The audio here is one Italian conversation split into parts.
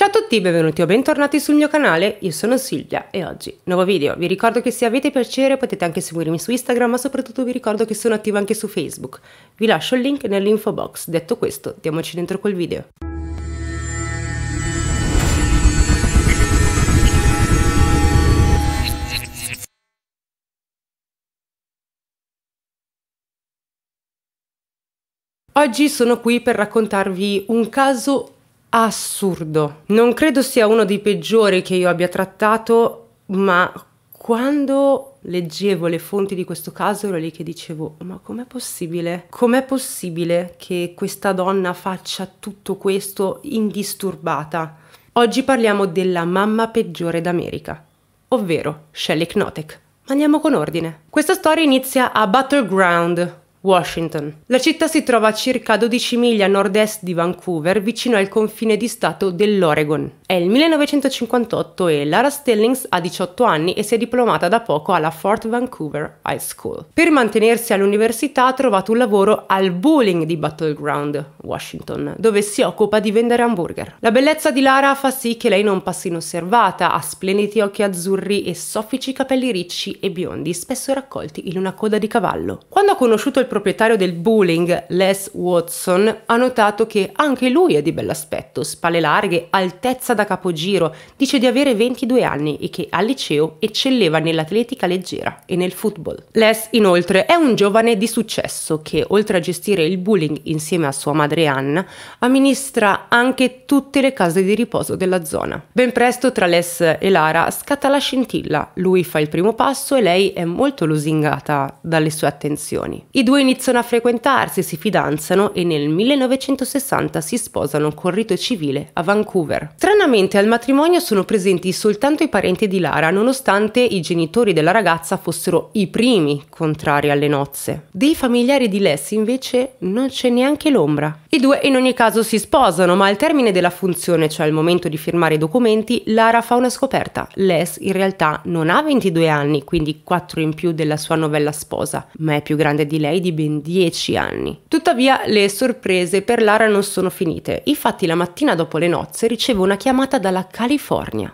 Ciao a tutti, benvenuti o bentornati sul mio canale, io sono Silvia e oggi nuovo video. Vi ricordo che se avete piacere potete anche seguirmi su Instagram, ma soprattutto vi ricordo che sono attiva anche su Facebook. Vi lascio il link nell'info box. Detto questo, diamoci dentro col video. Oggi sono qui per raccontarvi un caso assurdo. Non credo sia uno dei peggiori che io abbia trattato, ma quando leggevo le fonti di questo caso ero lì che dicevo ma com'è possibile? Com'è possibile che questa donna faccia tutto questo indisturbata? Oggi parliamo della mamma peggiore d'America, ovvero Shelley Knotek. Andiamo con ordine. Questa storia inizia a Battleground, Washington. La città si trova a circa 12 miglia a nord-est di Vancouver, vicino al confine di stato dell'Oregon. È il 1958 e Lara Stellings ha 18 anni e si è diplomata da poco alla Fort Vancouver High School. Per mantenersi all'università ha trovato un lavoro al bowling di Battleground, Washington, dove si occupa di vendere hamburger. La bellezza di Lara fa sì che lei non passi inosservata, ha splendidi occhi azzurri e soffici capelli ricci e biondi, spesso raccolti in una coda di cavallo. Quando ha conosciuto il proprietario del bowling, Les Watson, ha notato che anche lui è di bell'aspetto, spalle larghe, altezza da capogiro, dice di avere 22 anni e che al liceo eccelleva nell'atletica leggera e nel football. Les, inoltre, è un giovane di successo che, oltre a gestire il bowling insieme a sua madre Anna, amministra anche tutte le case di riposo della zona. Ben presto tra Les e Lara scatta la scintilla, lui fa il primo passo e lei è molto lusingata dalle sue attenzioni. I due iniziano a frequentarsi, si fidanzano e nel 1960 si sposano con rito civile a Vancouver. Stranamente al matrimonio sono presenti soltanto i parenti di Lara, nonostante i genitori della ragazza fossero i primi contrari alle nozze. Dei familiari di Les invece non c'è neanche l'ombra. I due in ogni caso si sposano, ma al termine della funzione, cioè al momento di firmare i documenti, Lara fa una scoperta. Les in realtà non ha 22 anni, quindi 4 in più della sua novella sposa, ma è più grande di lei di di ben 10 anni. Tuttavia le sorprese per Lara non sono finite. Infatti la mattina dopo le nozze riceve una chiamata dalla California.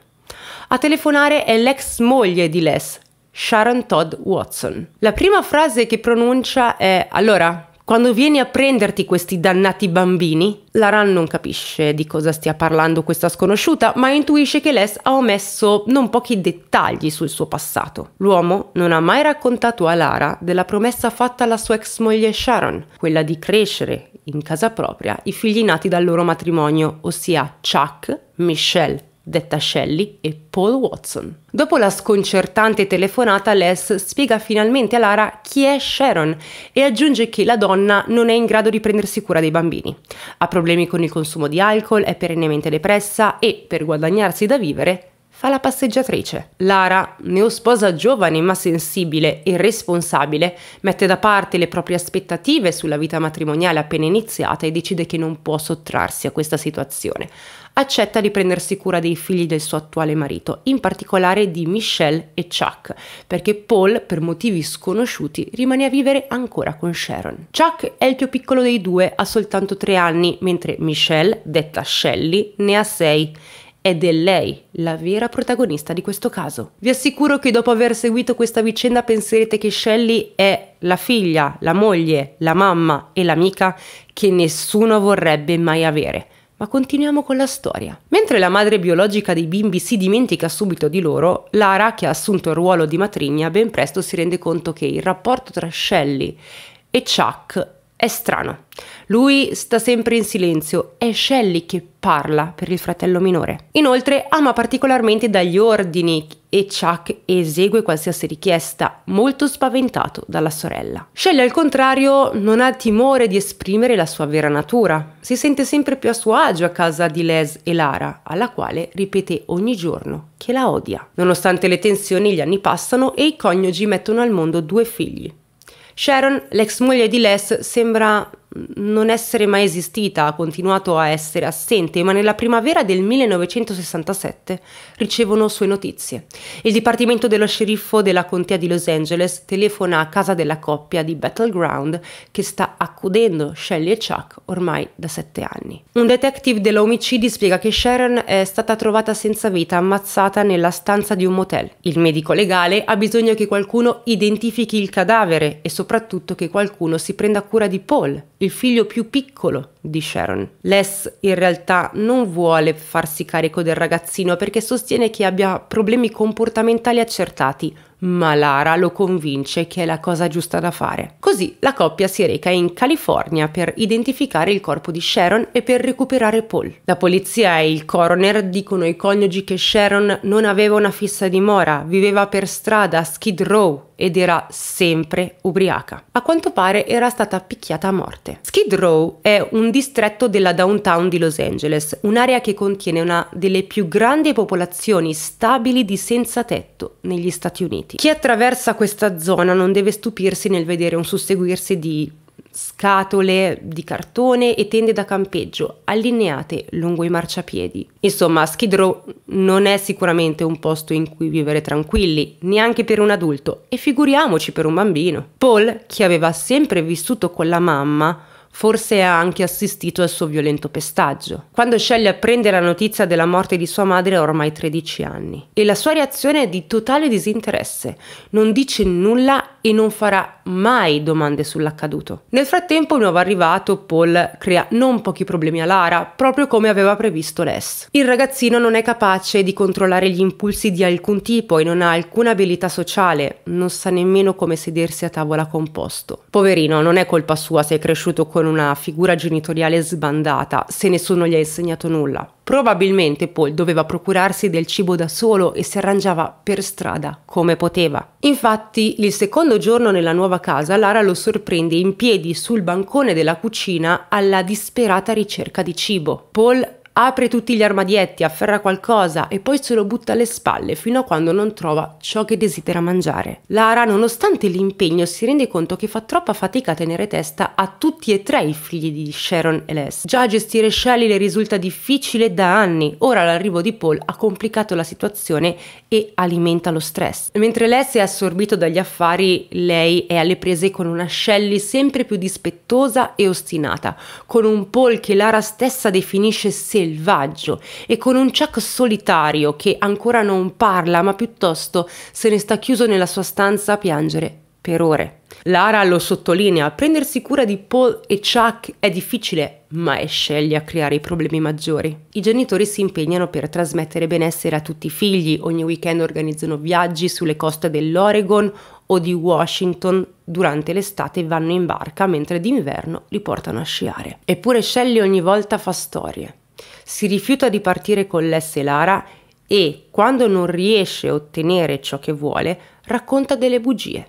A telefonare è l'ex moglie di Les, Sharon Todd Watson. La prima frase che pronuncia è allora quando vieni a prenderti questi dannati bambini, Laran non capisce di cosa stia parlando questa sconosciuta, ma intuisce che Les ha omesso non pochi dettagli sul suo passato. L'uomo non ha mai raccontato a Lara della promessa fatta alla sua ex moglie Sharon, quella di crescere in casa propria i figli nati dal loro matrimonio, ossia Chuck, Michelle detta Shelley, e Paul Watson. Dopo la sconcertante telefonata, Les spiega finalmente a Lara chi è Sharon e aggiunge che la donna non è in grado di prendersi cura dei bambini. Ha problemi con il consumo di alcol, è perennemente depressa e, per guadagnarsi da vivere, fa la passeggiatrice. Lara, neosposa giovane ma sensibile e responsabile, mette da parte le proprie aspettative sulla vita matrimoniale appena iniziata e decide che non può sottrarsi a questa situazione accetta di prendersi cura dei figli del suo attuale marito, in particolare di Michelle e Chuck, perché Paul, per motivi sconosciuti, rimane a vivere ancora con Sharon. Chuck è il più piccolo dei due, ha soltanto tre anni, mentre Michelle, detta Shelley, ne ha sei ed è lei la vera protagonista di questo caso. Vi assicuro che dopo aver seguito questa vicenda penserete che Shelley è la figlia, la moglie, la mamma e l'amica che nessuno vorrebbe mai avere. Ma continuiamo con la storia. Mentre la madre biologica dei bimbi si dimentica subito di loro, Lara, che ha assunto il ruolo di matrigna, ben presto si rende conto che il rapporto tra Shelley e Chuck è strano. Lui sta sempre in silenzio, è Shelley che parla per il fratello minore. Inoltre ama particolarmente dagli ordini e Chuck esegue qualsiasi richiesta, molto spaventato dalla sorella. Shelley al contrario non ha timore di esprimere la sua vera natura, si sente sempre più a suo agio a casa di Les e Lara, alla quale ripete ogni giorno che la odia. Nonostante le tensioni gli anni passano e i coniugi mettono al mondo due figli. Sharon, l'ex moglie di Les, sembra non essere mai esistita, ha continuato a essere assente, ma nella primavera del 1967 ricevono sue notizie. Il Dipartimento dello Sceriffo della Contea di Los Angeles telefona a casa della coppia di Battleground che sta accudendo Shelley e Chuck ormai da sette anni. Un detective dell'omicidi spiega che Sharon è stata trovata senza vita ammazzata nella stanza di un motel. Il medico legale ha bisogno che qualcuno identifichi il cadavere e soprattutto che qualcuno si prenda cura di Paul, il figlio più piccolo di Sharon. Les in realtà non vuole farsi carico del ragazzino perché sostiene che abbia problemi comportamentali accertati, ma Lara lo convince che è la cosa giusta da fare. Così la coppia si reca in California per identificare il corpo di Sharon e per recuperare Paul. La polizia e il coroner dicono ai coniugi che Sharon non aveva una fissa dimora, viveva per strada a Skid Row ed era sempre ubriaca. A quanto pare era stata picchiata a morte. Skid Row è un distretto della downtown di Los Angeles, un'area che contiene una delle più grandi popolazioni stabili di senza tetto negli Stati Uniti. Chi attraversa questa zona non deve stupirsi nel vedere un susseguirsi di scatole di cartone e tende da campeggio allineate lungo i marciapiedi. Insomma, Skid Row non è sicuramente un posto in cui vivere tranquilli, neanche per un adulto, e figuriamoci per un bambino. Paul, che aveva sempre vissuto con la mamma, forse ha anche assistito al suo violento pestaggio. Quando Shelley apprende la notizia della morte di sua madre ha ormai 13 anni e la sua reazione è di totale disinteresse, non dice nulla e non farà mai domande sull'accaduto. Nel frattempo il nuovo arrivato, Paul, crea non pochi problemi a Lara, proprio come aveva previsto Les. Il ragazzino non è capace di controllare gli impulsi di alcun tipo e non ha alcuna abilità sociale, non sa nemmeno come sedersi a tavola composto. Poverino, non è colpa sua se è cresciuto con con una figura genitoriale sbandata, se nessuno gli ha insegnato nulla. Probabilmente Paul doveva procurarsi del cibo da solo e si arrangiava per strada come poteva. Infatti, il secondo giorno nella nuova casa, Lara lo sorprende in piedi sul bancone della cucina alla disperata ricerca di cibo. Paul apre tutti gli armadietti, afferra qualcosa e poi se lo butta alle spalle fino a quando non trova ciò che desidera mangiare. Lara, nonostante l'impegno, si rende conto che fa troppa fatica a tenere testa a tutti e tre i figli di Sharon e Les. Già gestire Shelley le risulta difficile da anni, ora l'arrivo di Paul ha complicato la situazione e alimenta lo stress. Mentre Les è assorbito dagli affari, lei è alle prese con una Shelley sempre più dispettosa e ostinata, con un Paul che Lara stessa definisce selvaggio selvaggio e con un Chuck solitario che ancora non parla ma piuttosto se ne sta chiuso nella sua stanza a piangere per ore. Lara lo sottolinea, prendersi cura di Paul e Chuck è difficile, ma è sceglie a creare i problemi maggiori. I genitori si impegnano per trasmettere benessere a tutti i figli, ogni weekend organizzano viaggi sulle coste dell'Oregon o di Washington, durante l'estate vanno in barca mentre d'inverno li portano a sciare. Eppure Shelley ogni volta fa storie si rifiuta di partire con Less Lara e, quando non riesce a ottenere ciò che vuole, racconta delle bugie.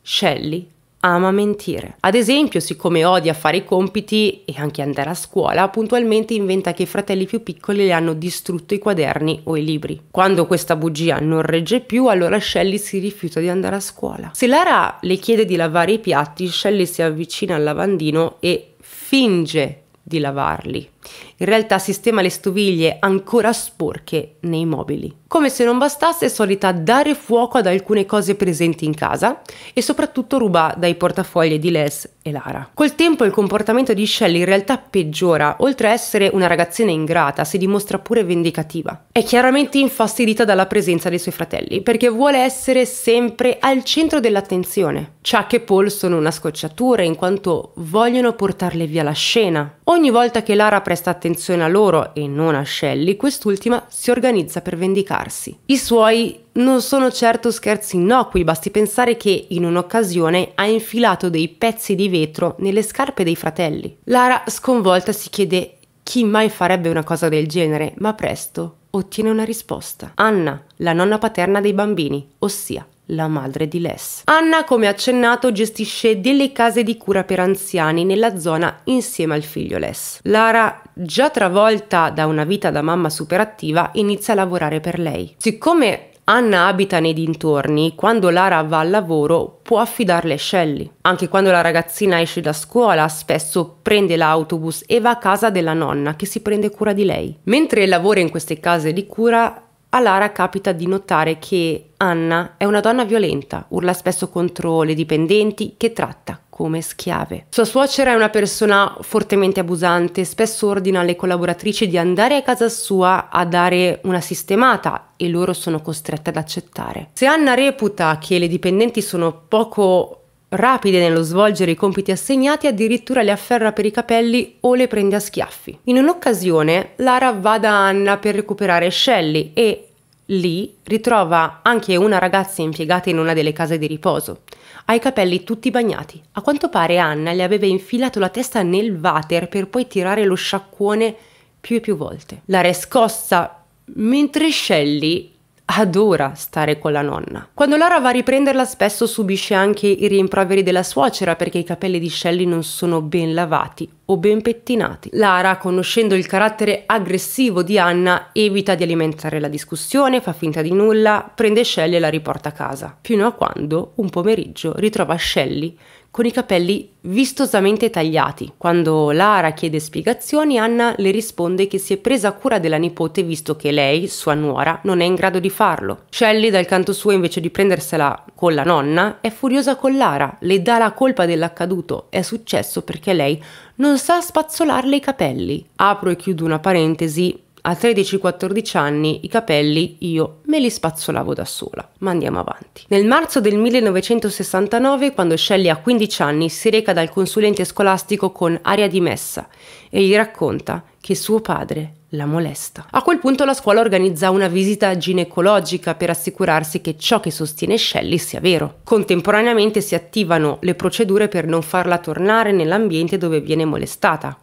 Shelley ama mentire. Ad esempio, siccome odia fare i compiti e anche andare a scuola, puntualmente inventa che i fratelli più piccoli le hanno distrutto i quaderni o i libri. Quando questa bugia non regge più, allora Shelley si rifiuta di andare a scuola. Se Lara le chiede di lavare i piatti, Shelley si avvicina al lavandino e finge di lavarli. In realtà sistema le stoviglie ancora sporche nei mobili. Come se non bastasse, è solita dare fuoco ad alcune cose presenti in casa e soprattutto ruba dai portafogli di Les e Lara. Col tempo il comportamento di Shelley in realtà peggiora, oltre a essere una ragazzina ingrata, si dimostra pure vendicativa. È chiaramente infastidita dalla presenza dei suoi fratelli, perché vuole essere sempre al centro dell'attenzione. Chuck e Paul sono una scocciatura in quanto vogliono portarle via la scena. Ogni volta che Lara presta attenzione a loro e non a Shelley, quest'ultima si organizza per vendicarsi. I suoi non sono certo scherzi innocui, basti pensare che in un'occasione ha infilato dei pezzi di vetro nelle scarpe dei fratelli. Lara, sconvolta, si chiede chi mai farebbe una cosa del genere, ma presto ottiene una risposta. Anna, la nonna paterna dei bambini, ossia la madre di Les. Anna, come accennato, gestisce delle case di cura per anziani nella zona insieme al figlio Les. Lara, già travolta da una vita da mamma superattiva, inizia a lavorare per lei. Siccome Anna abita nei dintorni, quando Lara va al lavoro può affidarle a Shelley. Anche quando la ragazzina esce da scuola, spesso prende l'autobus e va a casa della nonna che si prende cura di lei. Mentre lavora in queste case di cura, a Lara capita di notare che Anna è una donna violenta, urla spesso contro le dipendenti che tratta come schiave. Sua suocera è una persona fortemente abusante, spesso ordina alle collaboratrici di andare a casa sua a dare una sistemata e loro sono costrette ad accettare. Se Anna reputa che le dipendenti sono poco rapide nello svolgere i compiti assegnati, addirittura le afferra per i capelli o le prende a schiaffi. In un'occasione, Lara va da Anna per recuperare Shelley e lì ritrova anche una ragazza impiegata in una delle case di riposo. Ha i capelli tutti bagnati. A quanto pare Anna le aveva infilato la testa nel water per poi tirare lo sciacquone più e più volte. Lara è scossa mentre Shelley adora stare con la nonna. Quando Lara va a riprenderla spesso subisce anche i rimproveri della suocera perché i capelli di Shelley non sono ben lavati o ben pettinati. Lara, conoscendo il carattere aggressivo di Anna, evita di alimentare la discussione, fa finta di nulla, prende Shelley e la riporta a casa, fino a quando un pomeriggio ritrova Shelley con i capelli vistosamente tagliati. Quando Lara chiede spiegazioni, Anna le risponde che si è presa cura della nipote visto che lei, sua nuora, non è in grado di farlo. Shelley, dal canto suo, invece di prendersela con la nonna, è furiosa con Lara, le dà la colpa dell'accaduto. È successo perché lei non sa spazzolarle i capelli. Apro e chiudo una parentesi a 13-14 anni i capelli io me li spazzolavo da sola, ma andiamo avanti. Nel marzo del 1969, quando Shelley ha 15 anni, si reca dal consulente scolastico con aria di messa e gli racconta che suo padre la molesta. A quel punto la scuola organizza una visita ginecologica per assicurarsi che ciò che sostiene Shelley sia vero. Contemporaneamente si attivano le procedure per non farla tornare nell'ambiente dove viene molestata,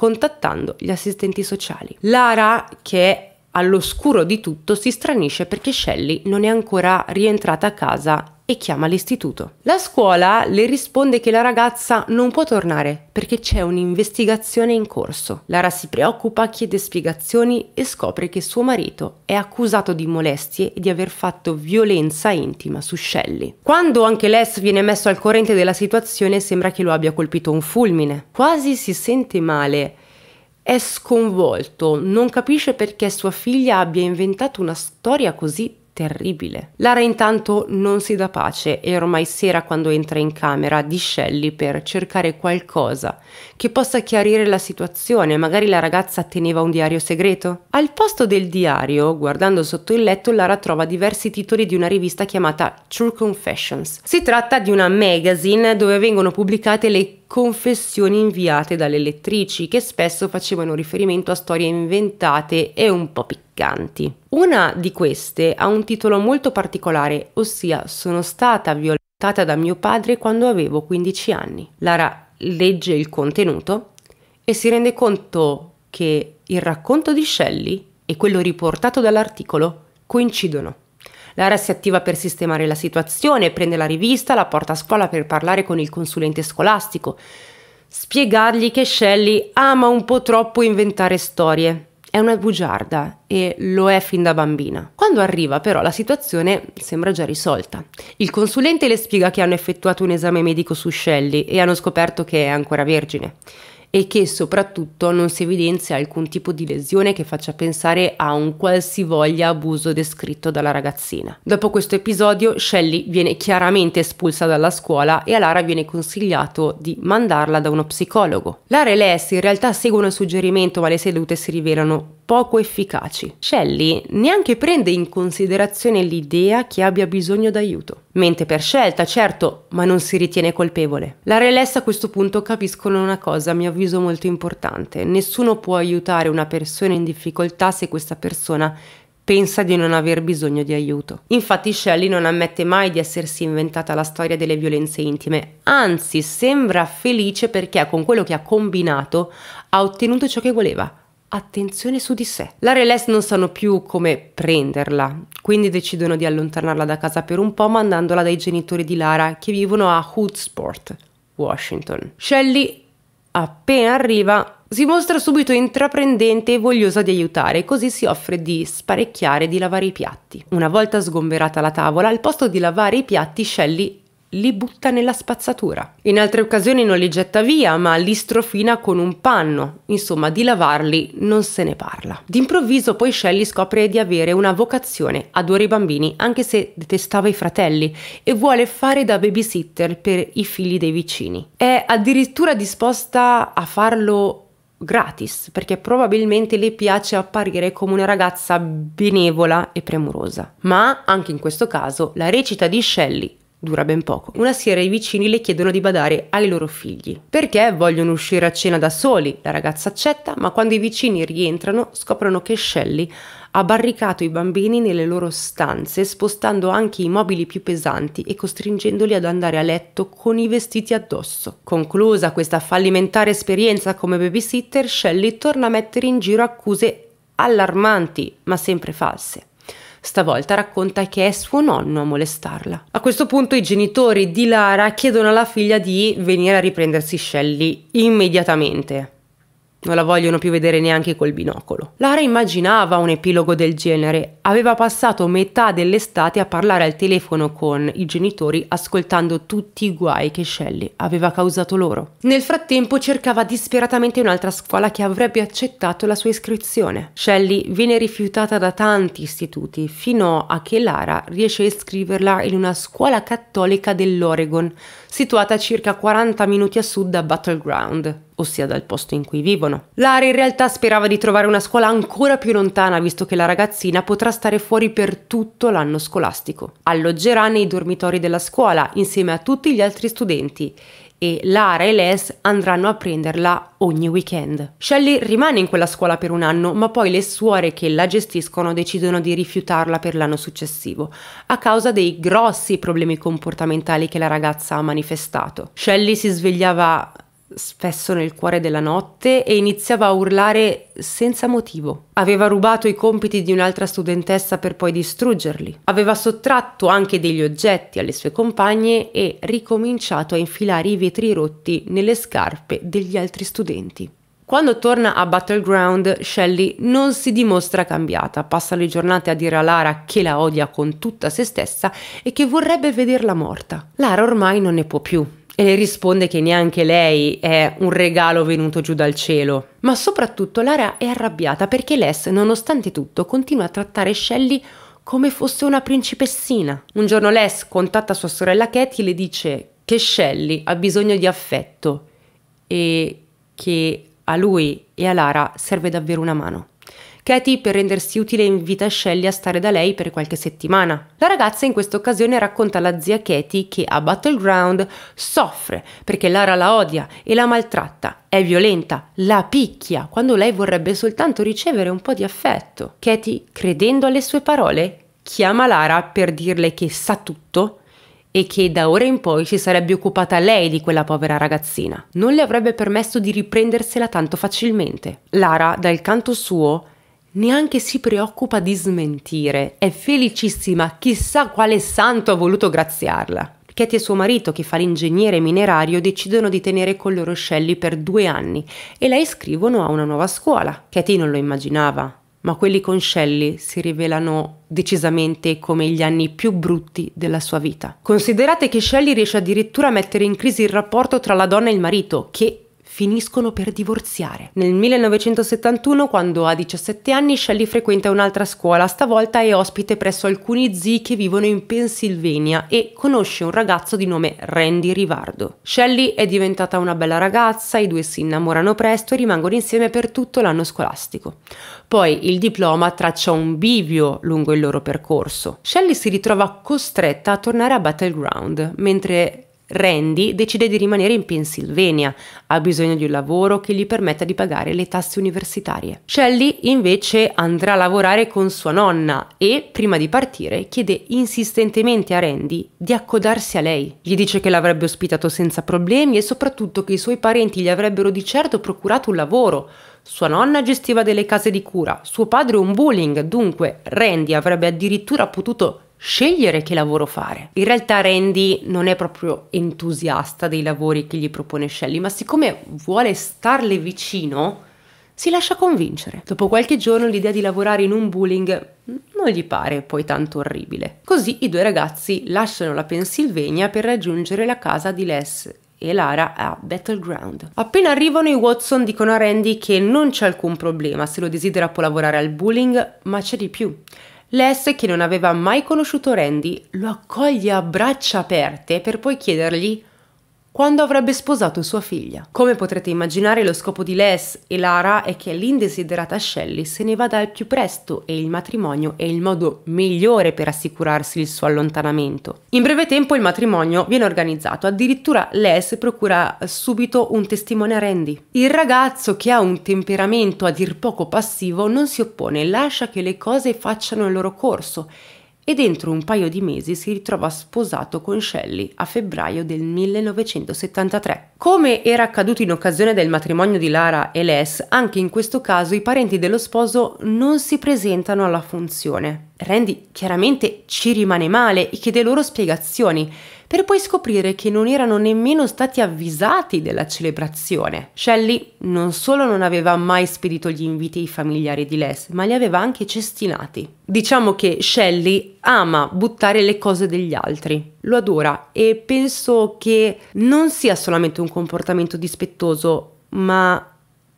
contattando gli assistenti sociali. Lara, che è all'oscuro di tutto, si stranisce perché Shelley non è ancora rientrata a casa e chiama l'istituto. La scuola le risponde che la ragazza non può tornare perché c'è un'investigazione in corso. Lara si preoccupa, chiede spiegazioni e scopre che suo marito è accusato di molestie e di aver fatto violenza intima su Shelley. Quando anche Les viene messo al corrente della situazione sembra che lo abbia colpito un fulmine. Quasi si sente male è sconvolto, non capisce perché sua figlia abbia inventato una storia così terribile. Lara intanto non si dà pace e ormai sera quando entra in camera di Shelley per cercare qualcosa che possa chiarire la situazione, magari la ragazza teneva un diario segreto. Al posto del diario, guardando sotto il letto, Lara trova diversi titoli di una rivista chiamata True Confessions. Si tratta di una magazine dove vengono pubblicate le confessioni inviate dalle lettrici che spesso facevano riferimento a storie inventate e un po' piccanti. Una di queste ha un titolo molto particolare, ossia Sono stata violentata da mio padre quando avevo 15 anni. Lara legge il contenuto e si rende conto che il racconto di Shelley e quello riportato dall'articolo coincidono. Lara si attiva per sistemare la situazione, prende la rivista, la porta a scuola per parlare con il consulente scolastico, spiegargli che Shelley ama un po' troppo inventare storie. È una bugiarda e lo è fin da bambina. Quando arriva però la situazione sembra già risolta. Il consulente le spiega che hanno effettuato un esame medico su Shelley e hanno scoperto che è ancora vergine e che soprattutto non si evidenzia alcun tipo di lesione che faccia pensare a un qualsivoglia abuso descritto dalla ragazzina. Dopo questo episodio Shelley viene chiaramente espulsa dalla scuola e a Lara viene consigliato di mandarla da uno psicologo. Lara e Les in realtà seguono il suggerimento ma le sedute si rivelano poco efficaci. Shelley neanche prende in considerazione l'idea che abbia bisogno d'aiuto. Mente per scelta, certo, ma non si ritiene colpevole. La relessa a questo punto capiscono una cosa, a mio avviso molto importante. Nessuno può aiutare una persona in difficoltà se questa persona pensa di non aver bisogno di aiuto. Infatti Shelley non ammette mai di essersi inventata la storia delle violenze intime, anzi sembra felice perché con quello che ha combinato ha ottenuto ciò che voleva attenzione su di sé. Lara e Les non sanno più come prenderla, quindi decidono di allontanarla da casa per un po' mandandola dai genitori di Lara che vivono a Hoodsport, Washington. Shelley appena arriva si mostra subito intraprendente e vogliosa di aiutare, così si offre di sparecchiare e di lavare i piatti. Una volta sgomberata la tavola, al posto di lavare i piatti, Shelley li butta nella spazzatura. In altre occasioni non li getta via, ma li strofina con un panno. Insomma, di lavarli non se ne parla. D'improvviso poi Shelley scopre di avere una vocazione, adora i bambini, anche se detestava i fratelli, e vuole fare da babysitter per i figli dei vicini. È addirittura disposta a farlo gratis, perché probabilmente le piace apparire come una ragazza benevola e premurosa. Ma anche in questo caso la recita di Shelley dura ben poco. Una sera i vicini le chiedono di badare ai loro figli, perché vogliono uscire a cena da soli. La ragazza accetta, ma quando i vicini rientrano scoprono che Shelley ha barricato i bambini nelle loro stanze, spostando anche i mobili più pesanti e costringendoli ad andare a letto con i vestiti addosso. Conclusa questa fallimentare esperienza come babysitter, Shelley torna a mettere in giro accuse allarmanti, ma sempre false. Stavolta racconta che è suo nonno a molestarla. A questo punto i genitori di Lara chiedono alla figlia di venire a riprendersi Shelley immediatamente. Non la vogliono più vedere neanche col binocolo. Lara immaginava un epilogo del genere. Aveva passato metà dell'estate a parlare al telefono con i genitori ascoltando tutti i guai che Shelley aveva causato loro. Nel frattempo cercava disperatamente un'altra scuola che avrebbe accettato la sua iscrizione. Shelley viene rifiutata da tanti istituti fino a che Lara riesce a iscriverla in una scuola cattolica dell'Oregon situata a circa 40 minuti a sud da Battleground, ossia dal posto in cui vivono. Lara in realtà sperava di trovare una scuola ancora più lontana, visto che la ragazzina potrà stare fuori per tutto l'anno scolastico. Alloggerà nei dormitori della scuola insieme a tutti gli altri studenti e Lara e Les andranno a prenderla ogni weekend. Shelley rimane in quella scuola per un anno, ma poi le suore che la gestiscono decidono di rifiutarla per l'anno successivo, a causa dei grossi problemi comportamentali che la ragazza ha manifestato. Shelley si svegliava spesso nel cuore della notte e iniziava a urlare senza motivo. Aveva rubato i compiti di un'altra studentessa per poi distruggerli. Aveva sottratto anche degli oggetti alle sue compagne e ricominciato a infilare i vetri rotti nelle scarpe degli altri studenti. Quando torna a Battleground, Shelley non si dimostra cambiata, passa le giornate a dire a Lara che la odia con tutta se stessa e che vorrebbe vederla morta. Lara ormai non ne può più, e le risponde che neanche lei è un regalo venuto giù dal cielo. Ma soprattutto Lara è arrabbiata perché Les, nonostante tutto, continua a trattare Shelley come fosse una principessina. Un giorno Les contatta sua sorella Katie e le dice che Shelley ha bisogno di affetto e che a lui e a Lara serve davvero una mano. Katie, per rendersi utile, invita Shelley a stare da lei per qualche settimana. La ragazza in questa occasione racconta alla zia Katie che a Battleground soffre perché Lara la odia e la maltratta, è violenta, la picchia, quando lei vorrebbe soltanto ricevere un po' di affetto. Katie, credendo alle sue parole, chiama Lara per dirle che sa tutto e che da ora in poi si sarebbe occupata lei di quella povera ragazzina. Non le avrebbe permesso di riprendersela tanto facilmente. Lara, dal canto suo, neanche si preoccupa di smentire, è felicissima, chissà quale santo ha voluto graziarla. Katie e suo marito, che fa l'ingegnere minerario, decidono di tenere con loro Shelley per due anni e la iscrivono a una nuova scuola. Katie non lo immaginava, ma quelli con Shelley si rivelano decisamente come gli anni più brutti della sua vita. Considerate che Shelley riesce addirittura a mettere in crisi il rapporto tra la donna e il marito, che finiscono per divorziare. Nel 1971, quando ha 17 anni, Shelley frequenta un'altra scuola, stavolta è ospite presso alcuni zii che vivono in Pennsylvania e conosce un ragazzo di nome Randy Rivardo. Shelley è diventata una bella ragazza, i due si innamorano presto e rimangono insieme per tutto l'anno scolastico. Poi il diploma traccia un bivio lungo il loro percorso. Shelley si ritrova costretta a tornare a Battleground, mentre Randy decide di rimanere in Pennsylvania, ha bisogno di un lavoro che gli permetta di pagare le tasse universitarie. Shelley invece andrà a lavorare con sua nonna e, prima di partire, chiede insistentemente a Randy di accodarsi a lei. Gli dice che l'avrebbe ospitato senza problemi e soprattutto che i suoi parenti gli avrebbero di certo procurato un lavoro. Sua nonna gestiva delle case di cura, suo padre un bullying, dunque Randy avrebbe addirittura potuto scegliere che lavoro fare. In realtà Randy non è proprio entusiasta dei lavori che gli propone Shelley, ma siccome vuole starle vicino, si lascia convincere. Dopo qualche giorno l'idea di lavorare in un bullying non gli pare poi tanto orribile. Così i due ragazzi lasciano la Pennsylvania per raggiungere la casa di Les e Lara a Battleground. Appena arrivano i Watson dicono a Randy che non c'è alcun problema, se lo desidera può lavorare al bullying, ma c'è di più. Les, che non aveva mai conosciuto Randy, lo accoglie a braccia aperte per poi chiedergli quando avrebbe sposato sua figlia. Come potrete immaginare, lo scopo di Les e Lara è che l'indesiderata Shelley se ne vada al più presto e il matrimonio è il modo migliore per assicurarsi il suo allontanamento. In breve tempo il matrimonio viene organizzato, addirittura Les procura subito un testimone a Randy. Il ragazzo, che ha un temperamento a dir poco passivo, non si oppone, lascia che le cose facciano il loro corso e dentro un paio di mesi si ritrova sposato con Shelley a febbraio del 1973. Come era accaduto in occasione del matrimonio di Lara e Les, anche in questo caso i parenti dello sposo non si presentano alla funzione. Randy chiaramente ci rimane male e chiede loro spiegazioni per poi scoprire che non erano nemmeno stati avvisati della celebrazione. Shelley non solo non aveva mai spedito gli inviti ai familiari di Les, ma li aveva anche cestinati. Diciamo che Shelley ama buttare le cose degli altri, lo adora e penso che non sia solamente un comportamento dispettoso, ma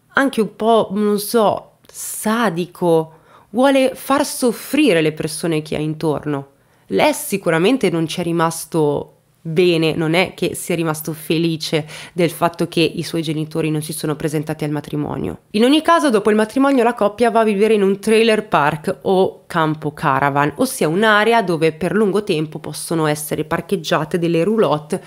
anche un po', non so, sadico. Vuole far soffrire le persone che ha intorno. Les sicuramente non ci è rimasto bene, non è che sia rimasto felice del fatto che i suoi genitori non si sono presentati al matrimonio. In ogni caso, dopo il matrimonio la coppia va a vivere in un trailer park o campo caravan, ossia un'area dove per lungo tempo possono essere parcheggiate delle roulotte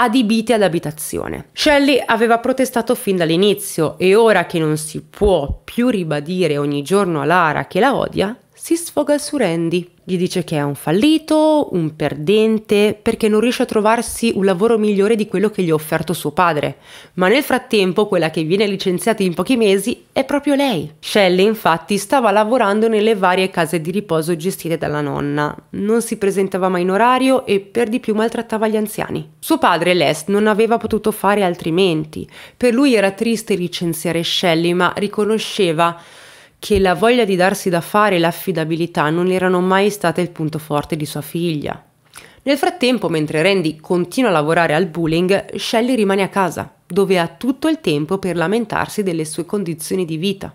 adibite ad abitazione. Shelley aveva protestato fin dall'inizio e ora che non si può più ribadire ogni giorno a Lara che la odia, si sfoga su Randy. Gli dice che è un fallito, un perdente, perché non riesce a trovarsi un lavoro migliore di quello che gli ha offerto suo padre. Ma nel frattempo quella che viene licenziata in pochi mesi è proprio lei. Shelley infatti stava lavorando nelle varie case di riposo gestite dalla nonna. Non si presentava mai in orario e per di più maltrattava gli anziani. Suo padre, Les, non aveva potuto fare altrimenti. Per lui era triste licenziare Shelley, ma riconosceva che la voglia di darsi da fare e l'affidabilità non erano mai state il punto forte di sua figlia. Nel frattempo, mentre Randy continua a lavorare al bullying, Shelley rimane a casa, dove ha tutto il tempo per lamentarsi delle sue condizioni di vita.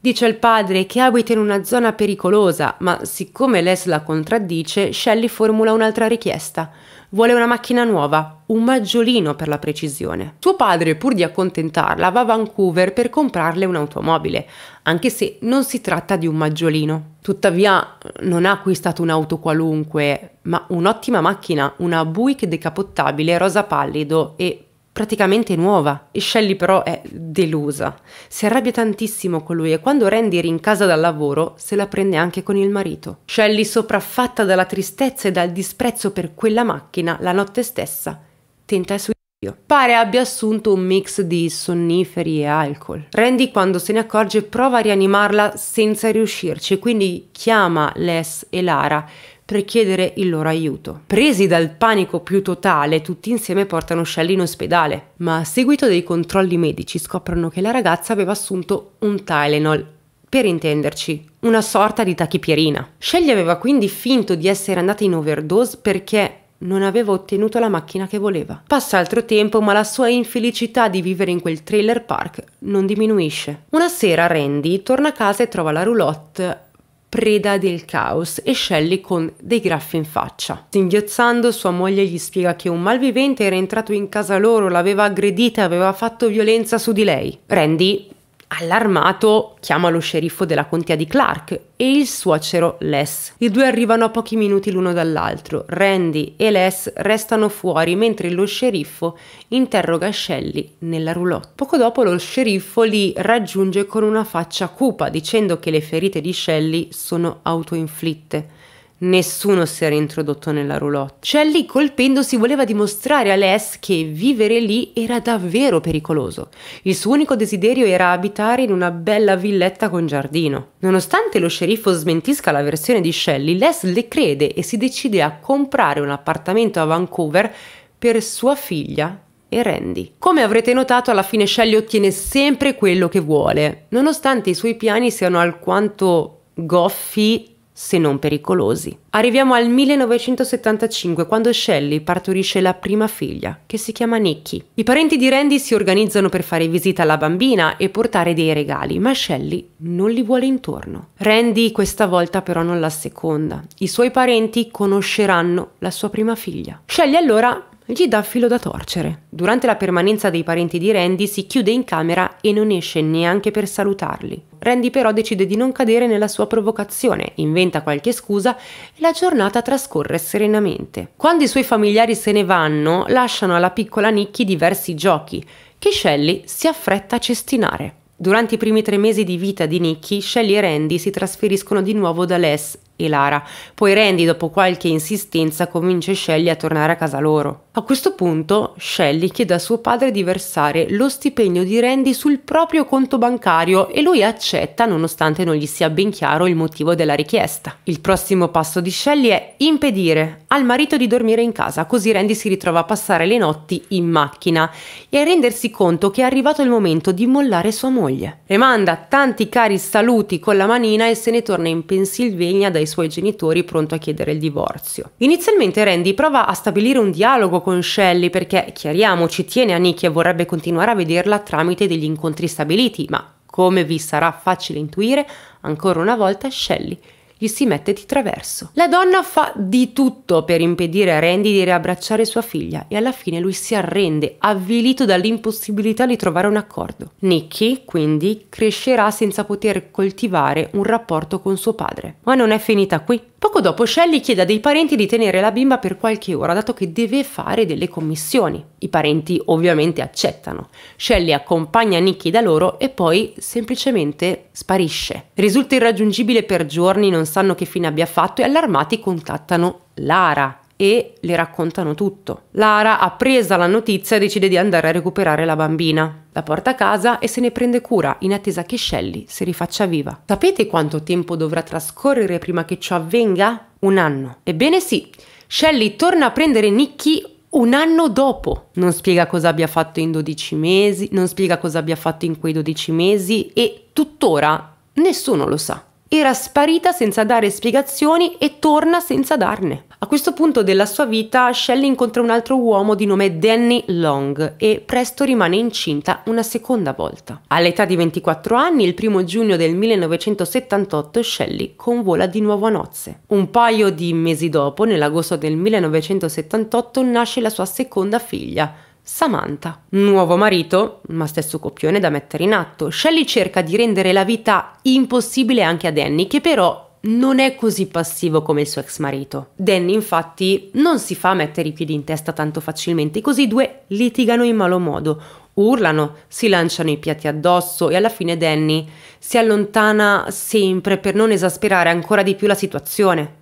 Dice al padre che abita in una zona pericolosa, ma siccome Les la contraddice, Shelley formula un'altra richiesta – Vuole una macchina nuova, un maggiolino per la precisione. Suo padre, pur di accontentarla, va a Vancouver per comprarle un'automobile, anche se non si tratta di un maggiolino. Tuttavia non ha acquistato un'auto qualunque, ma un'ottima macchina, una Buick decapottabile rosa pallido e praticamente nuova e Shelley però è delusa. Si arrabbia tantissimo con lui e quando Randy rincasa dal lavoro se la prende anche con il marito. Shelley, sopraffatta dalla tristezza e dal disprezzo per quella macchina, la notte stessa tenta il suicidio. Pare abbia assunto un mix di sonniferi e alcol. Randy, quando se ne accorge, prova a rianimarla senza riuscirci quindi chiama Les e Lara per chiedere il loro aiuto. Presi dal panico più totale, tutti insieme portano Shelley in ospedale, ma a seguito dei controlli medici scoprono che la ragazza aveva assunto un Tylenol per intenderci, una sorta di tachipierina. Shelley aveva quindi finto di essere andata in overdose perché non aveva ottenuto la macchina che voleva. Passa altro tempo, ma la sua infelicità di vivere in quel trailer park non diminuisce. Una sera Randy torna a casa e trova la roulotte preda del caos e Shelley con dei graffi in faccia. Singhiozzando, sua moglie gli spiega che un malvivente era entrato in casa loro, l'aveva aggredita e aveva fatto violenza su di lei. Randy Allarmato, chiama lo sceriffo della contea di Clark e il suocero Les. I due arrivano a pochi minuti l'uno dall'altro. Randy e Les restano fuori mentre lo sceriffo interroga Shelley nella roulotte. Poco dopo lo sceriffo li raggiunge con una faccia cupa dicendo che le ferite di Shelley sono autoinflitte. Nessuno si era introdotto nella roulotte. Shelley, colpendosi, voleva dimostrare a Les che vivere lì era davvero pericoloso. Il suo unico desiderio era abitare in una bella villetta con giardino. Nonostante lo sceriffo smentisca la versione di Shelley, Les le crede e si decide a comprare un appartamento a Vancouver per sua figlia e Randy. Come avrete notato, alla fine Shelley ottiene sempre quello che vuole, nonostante i suoi piani siano alquanto goffi se non pericolosi. Arriviamo al 1975 quando Shelley partorisce la prima figlia, che si chiama Nikki. I parenti di Randy si organizzano per fare visita alla bambina e portare dei regali, ma Shelley non li vuole intorno. Randy questa volta però non la seconda. I suoi parenti conosceranno la sua prima figlia. Shelley allora gli dà filo da torcere. Durante la permanenza dei parenti di Randy si chiude in camera e non esce neanche per salutarli. Randy però decide di non cadere nella sua provocazione, inventa qualche scusa e la giornata trascorre serenamente. Quando i suoi familiari se ne vanno, lasciano alla piccola Nicky diversi giochi, che Shelley si affretta a cestinare. Durante i primi tre mesi di vita di Nicky, Shelley e Randy si trasferiscono di nuovo da Les e Lara. Poi Randy, dopo qualche insistenza, convince Shelley a tornare a casa loro. A questo punto, Shelley chiede a suo padre di versare lo stipendio di Randy sul proprio conto bancario e lui accetta nonostante non gli sia ben chiaro il motivo della richiesta. Il prossimo passo di Shelley è impedire al marito di dormire in casa, così Randy si ritrova a passare le notti in macchina e a rendersi conto che è arrivato il momento di mollare sua moglie. Le manda tanti cari saluti con la manina e se ne torna in Pennsylvania dai suoi genitori pronto a chiedere il divorzio. Inizialmente Randy prova a stabilire un dialogo con Shelley perché, chiariamoci, tiene a Nicky e vorrebbe continuare a vederla tramite degli incontri stabiliti, ma come vi sarà facile intuire, ancora una volta Shelley gli si mette di traverso. La donna fa di tutto per impedire a Randy di riabbracciare sua figlia e alla fine lui si arrende, avvilito dall'impossibilità di trovare un accordo. Nicky, quindi, crescerà senza poter coltivare un rapporto con suo padre. Ma non è finita qui. Poco dopo Shelley chiede a dei parenti di tenere la bimba per qualche ora, dato che deve fare delle commissioni. I parenti ovviamente accettano. Shelley accompagna Nicky da loro e poi semplicemente sparisce. Risulta irraggiungibile per giorni, non sanno che fine abbia fatto e allarmati contattano Lara, e le raccontano tutto. Lara, appresa la notizia, decide di andare a recuperare la bambina. La porta a casa e se ne prende cura in attesa che Shelley si rifaccia viva. Sapete quanto tempo dovrà trascorrere prima che ciò avvenga? Un anno. Ebbene sì, Shelley torna a prendere Nicky un anno dopo. Non spiega cosa abbia fatto in 12 mesi, non spiega cosa abbia fatto in quei 12 mesi e tuttora nessuno lo sa. Era sparita senza dare spiegazioni e torna senza darne. A questo punto della sua vita Shelley incontra un altro uomo di nome Danny Long e presto rimane incinta una seconda volta. All'età di 24 anni, il primo giugno del 1978, Shelley convola di nuovo a nozze. Un paio di mesi dopo, nell'agosto del 1978, nasce la sua seconda figlia, Samantha. Nuovo marito, ma stesso copione da mettere in atto. Shelley cerca di rendere la vita impossibile anche a Danny, che però non è così passivo come il suo ex marito. Danny infatti non si fa mettere i piedi in testa tanto facilmente, così i due litigano in malo modo, urlano, si lanciano i piatti addosso e alla fine Danny si allontana sempre per non esasperare ancora di più la situazione.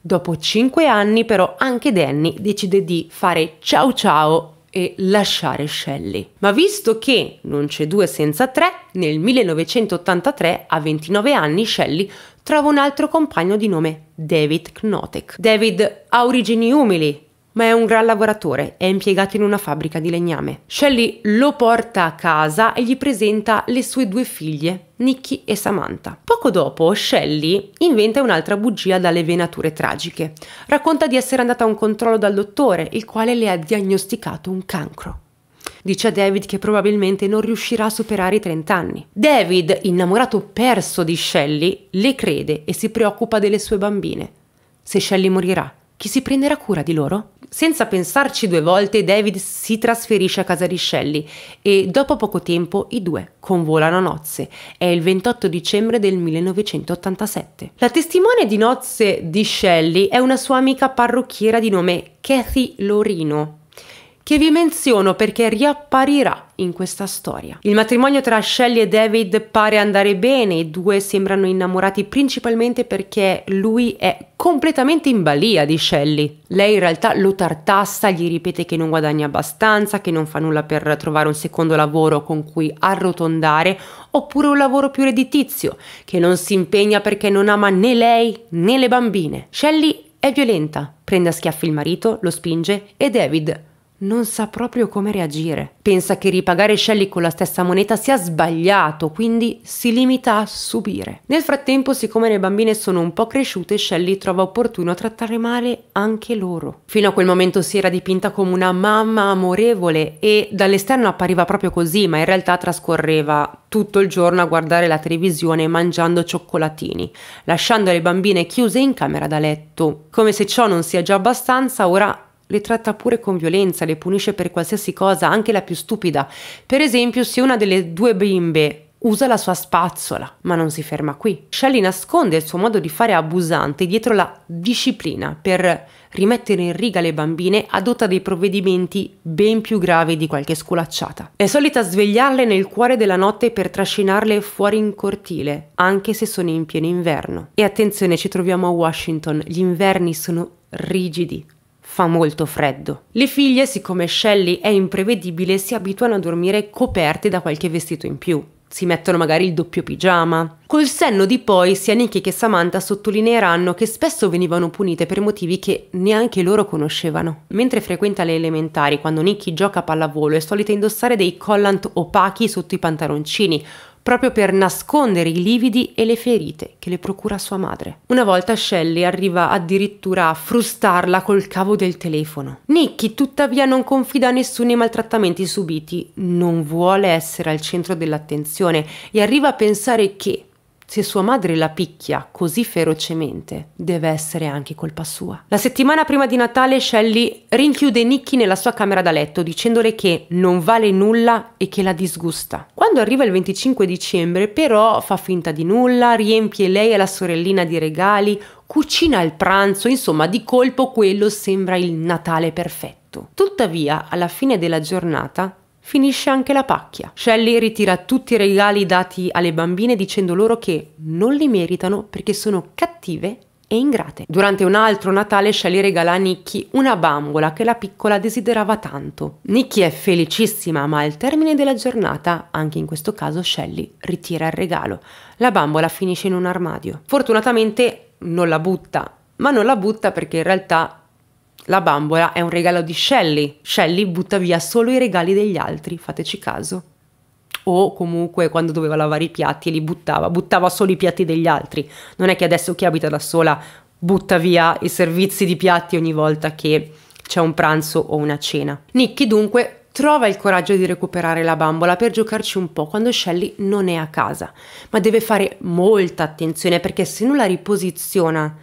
Dopo cinque anni però anche Danny decide di fare ciao ciao e lasciare Shelley. Ma visto che non c'è due senza tre, nel 1983, a 29 anni, Shelley trova un altro compagno di nome David Knotek. David ha origini umili, ma è un gran lavoratore, è impiegato in una fabbrica di legname. Shelley lo porta a casa e gli presenta le sue due figlie, Nikki e Samantha. Poco dopo, Shelley inventa un'altra bugia dalle venature tragiche. Racconta di essere andata a un controllo dal dottore, il quale le ha diagnosticato un cancro. Dice a David che probabilmente non riuscirà a superare i 30 anni. David, innamorato perso di Shelley, le crede e si preoccupa delle sue bambine. Se Shelley morirà, chi si prenderà cura di loro? Senza pensarci due volte, David si trasferisce a casa di Shelley e dopo poco tempo i due convolano a nozze. È il 28 dicembre del 1987. La testimone di nozze di Shelley è una sua amica parrucchiera di nome Kathy Lorino, che vi menziono perché riapparirà in questa storia. Il matrimonio tra Shelley e David pare andare bene, i due sembrano innamorati principalmente perché lui è completamente in balia di Shelley. Lei in realtà lo tartassa, gli ripete che non guadagna abbastanza, che non fa nulla per trovare un secondo lavoro con cui arrotondare, oppure un lavoro più redditizio, che non si impegna perché non ama né lei né le bambine. Shelley è violenta, prende a schiaffi il marito, lo spinge e David non sa proprio come reagire. Pensa che ripagare Shelley con la stessa moneta sia sbagliato, quindi si limita a subire. Nel frattempo, siccome le bambine sono un po' cresciute, Shelley trova opportuno trattare male anche loro. Fino a quel momento si era dipinta come una mamma amorevole e dall'esterno appariva proprio così, ma in realtà trascorreva tutto il giorno a guardare la televisione mangiando cioccolatini, lasciando le bambine chiuse in camera da letto. Come se ciò non sia già abbastanza, ora le tratta pure con violenza, le punisce per qualsiasi cosa, anche la più stupida. Per esempio, se una delle due bimbe usa la sua spazzola, ma non si ferma qui. Shelley nasconde il suo modo di fare abusante dietro la disciplina per rimettere in riga le bambine adotta dei provvedimenti ben più gravi di qualche sculacciata. È solita svegliarle nel cuore della notte per trascinarle fuori in cortile, anche se sono in pieno inverno. E attenzione, ci troviamo a Washington, gli inverni sono rigidi, fa molto freddo. Le figlie, siccome Shelley è imprevedibile, si abituano a dormire coperte da qualche vestito in più. Si mettono magari il doppio pigiama. Col senno di poi, sia Nicky che Samantha sottolineeranno che spesso venivano punite per motivi che neanche loro conoscevano. Mentre frequenta le elementari, quando Nicky gioca a pallavolo, è solita indossare dei collant opachi sotto i pantaloncini, proprio per nascondere i lividi e le ferite che le procura sua madre. Una volta Shelley arriva addirittura a frustarla col cavo del telefono. Nicky tuttavia non confida a nessuno i maltrattamenti subiti, non vuole essere al centro dell'attenzione e arriva a pensare che se sua madre la picchia così ferocemente, deve essere anche colpa sua. La settimana prima di Natale Shelley rinchiude Nicky nella sua camera da letto dicendole che non vale nulla e che la disgusta. Quando arriva il 25 dicembre però fa finta di nulla, riempie lei e la sorellina di regali, cucina il pranzo, insomma di colpo quello sembra il Natale perfetto. Tuttavia, alla fine della giornata, finisce anche la pacchia. Shelley ritira tutti i regali dati alle bambine dicendo loro che non li meritano perché sono cattive e ingrate. Durante un altro Natale Shelley regala a Nicky una bambola che la piccola desiderava tanto. Nicky è felicissima, ma al termine della giornata, anche in questo caso Shelley ritira il regalo. La bambola finisce in un armadio. Fortunatamente non la butta, ma non la butta perché in realtà la bambola è un regalo di Shelley. Shelley butta via solo i regali degli altri, fateci caso. O comunque quando doveva lavare i piatti li buttava, buttava solo i piatti degli altri. Non è che adesso chi abita da sola butta via i servizi di piatti ogni volta che c'è un pranzo o una cena. Nicky dunque trova il coraggio di recuperare la bambola per giocarci un po' quando Shelley non è a casa, ma deve fare molta attenzione perché se non la riposiziona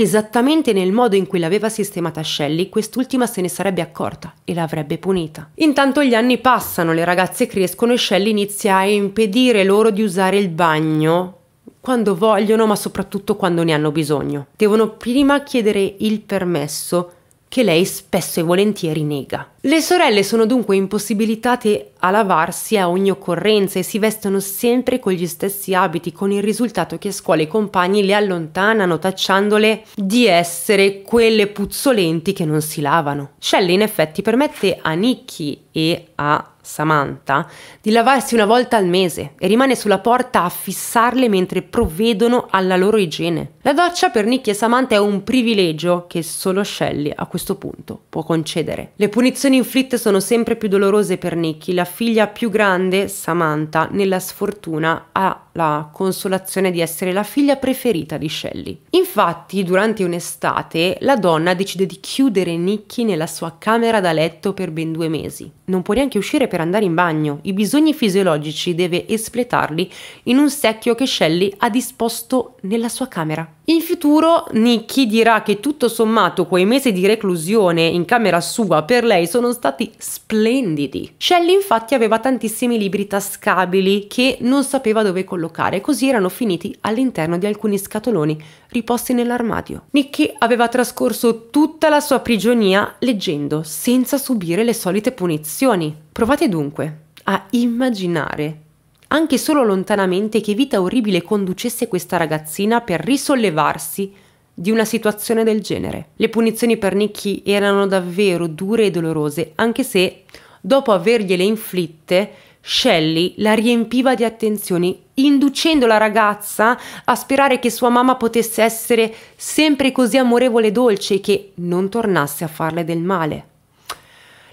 Esattamente nel modo in cui l'aveva sistemata Shelley, quest'ultima se ne sarebbe accorta e l'avrebbe punita. Intanto gli anni passano, le ragazze crescono e Shelley inizia a impedire loro di usare il bagno quando vogliono, ma soprattutto quando ne hanno bisogno. Devono prima chiedere il permesso che lei spesso e volentieri nega. Le sorelle sono dunque impossibilitate a lavarsi a ogni occorrenza e si vestono sempre con gli stessi abiti, con il risultato che a scuola i compagni le allontanano tacciandole di essere quelle puzzolenti che non si lavano. Shelley in effetti permette a Nicky e a Samantha, di lavarsi una volta al mese e rimane sulla porta a fissarle mentre provvedono alla loro igiene. La doccia per Nicky e Samantha è un privilegio che solo Shelley a questo punto può concedere. Le punizioni inflitte sono sempre più dolorose per Nicky, la figlia più grande, Samantha, nella sfortuna ha la consolazione di essere la figlia preferita di Shelley. Infatti, durante un'estate, la donna decide di chiudere Nicky nella sua camera da letto per ben due mesi. Non può neanche uscire per andare in bagno, i bisogni fisiologici deve espletarli in un secchio che Shelley ha disposto nella sua camera. In futuro Nicky dirà che tutto sommato quei mesi di reclusione in camera sua per lei sono stati splendidi. Shelley infatti aveva tantissimi libri tascabili che non sapeva dove collocare, così erano finiti all'interno di alcuni scatoloni riposti nell'armadio. Nicky aveva trascorso tutta la sua prigionia leggendo, senza subire le solite punizioni. Provate dunque a immaginare anche solo lontanamente che vita orribile conducesse questa ragazzina per risollevarsi di una situazione del genere. Le punizioni per Nicky erano davvero dure e dolorose, anche se, dopo avergliele inflitte, Shelley la riempiva di attenzioni, inducendo la ragazza a sperare che sua mamma potesse essere sempre così amorevole e dolce e che non tornasse a farle del male.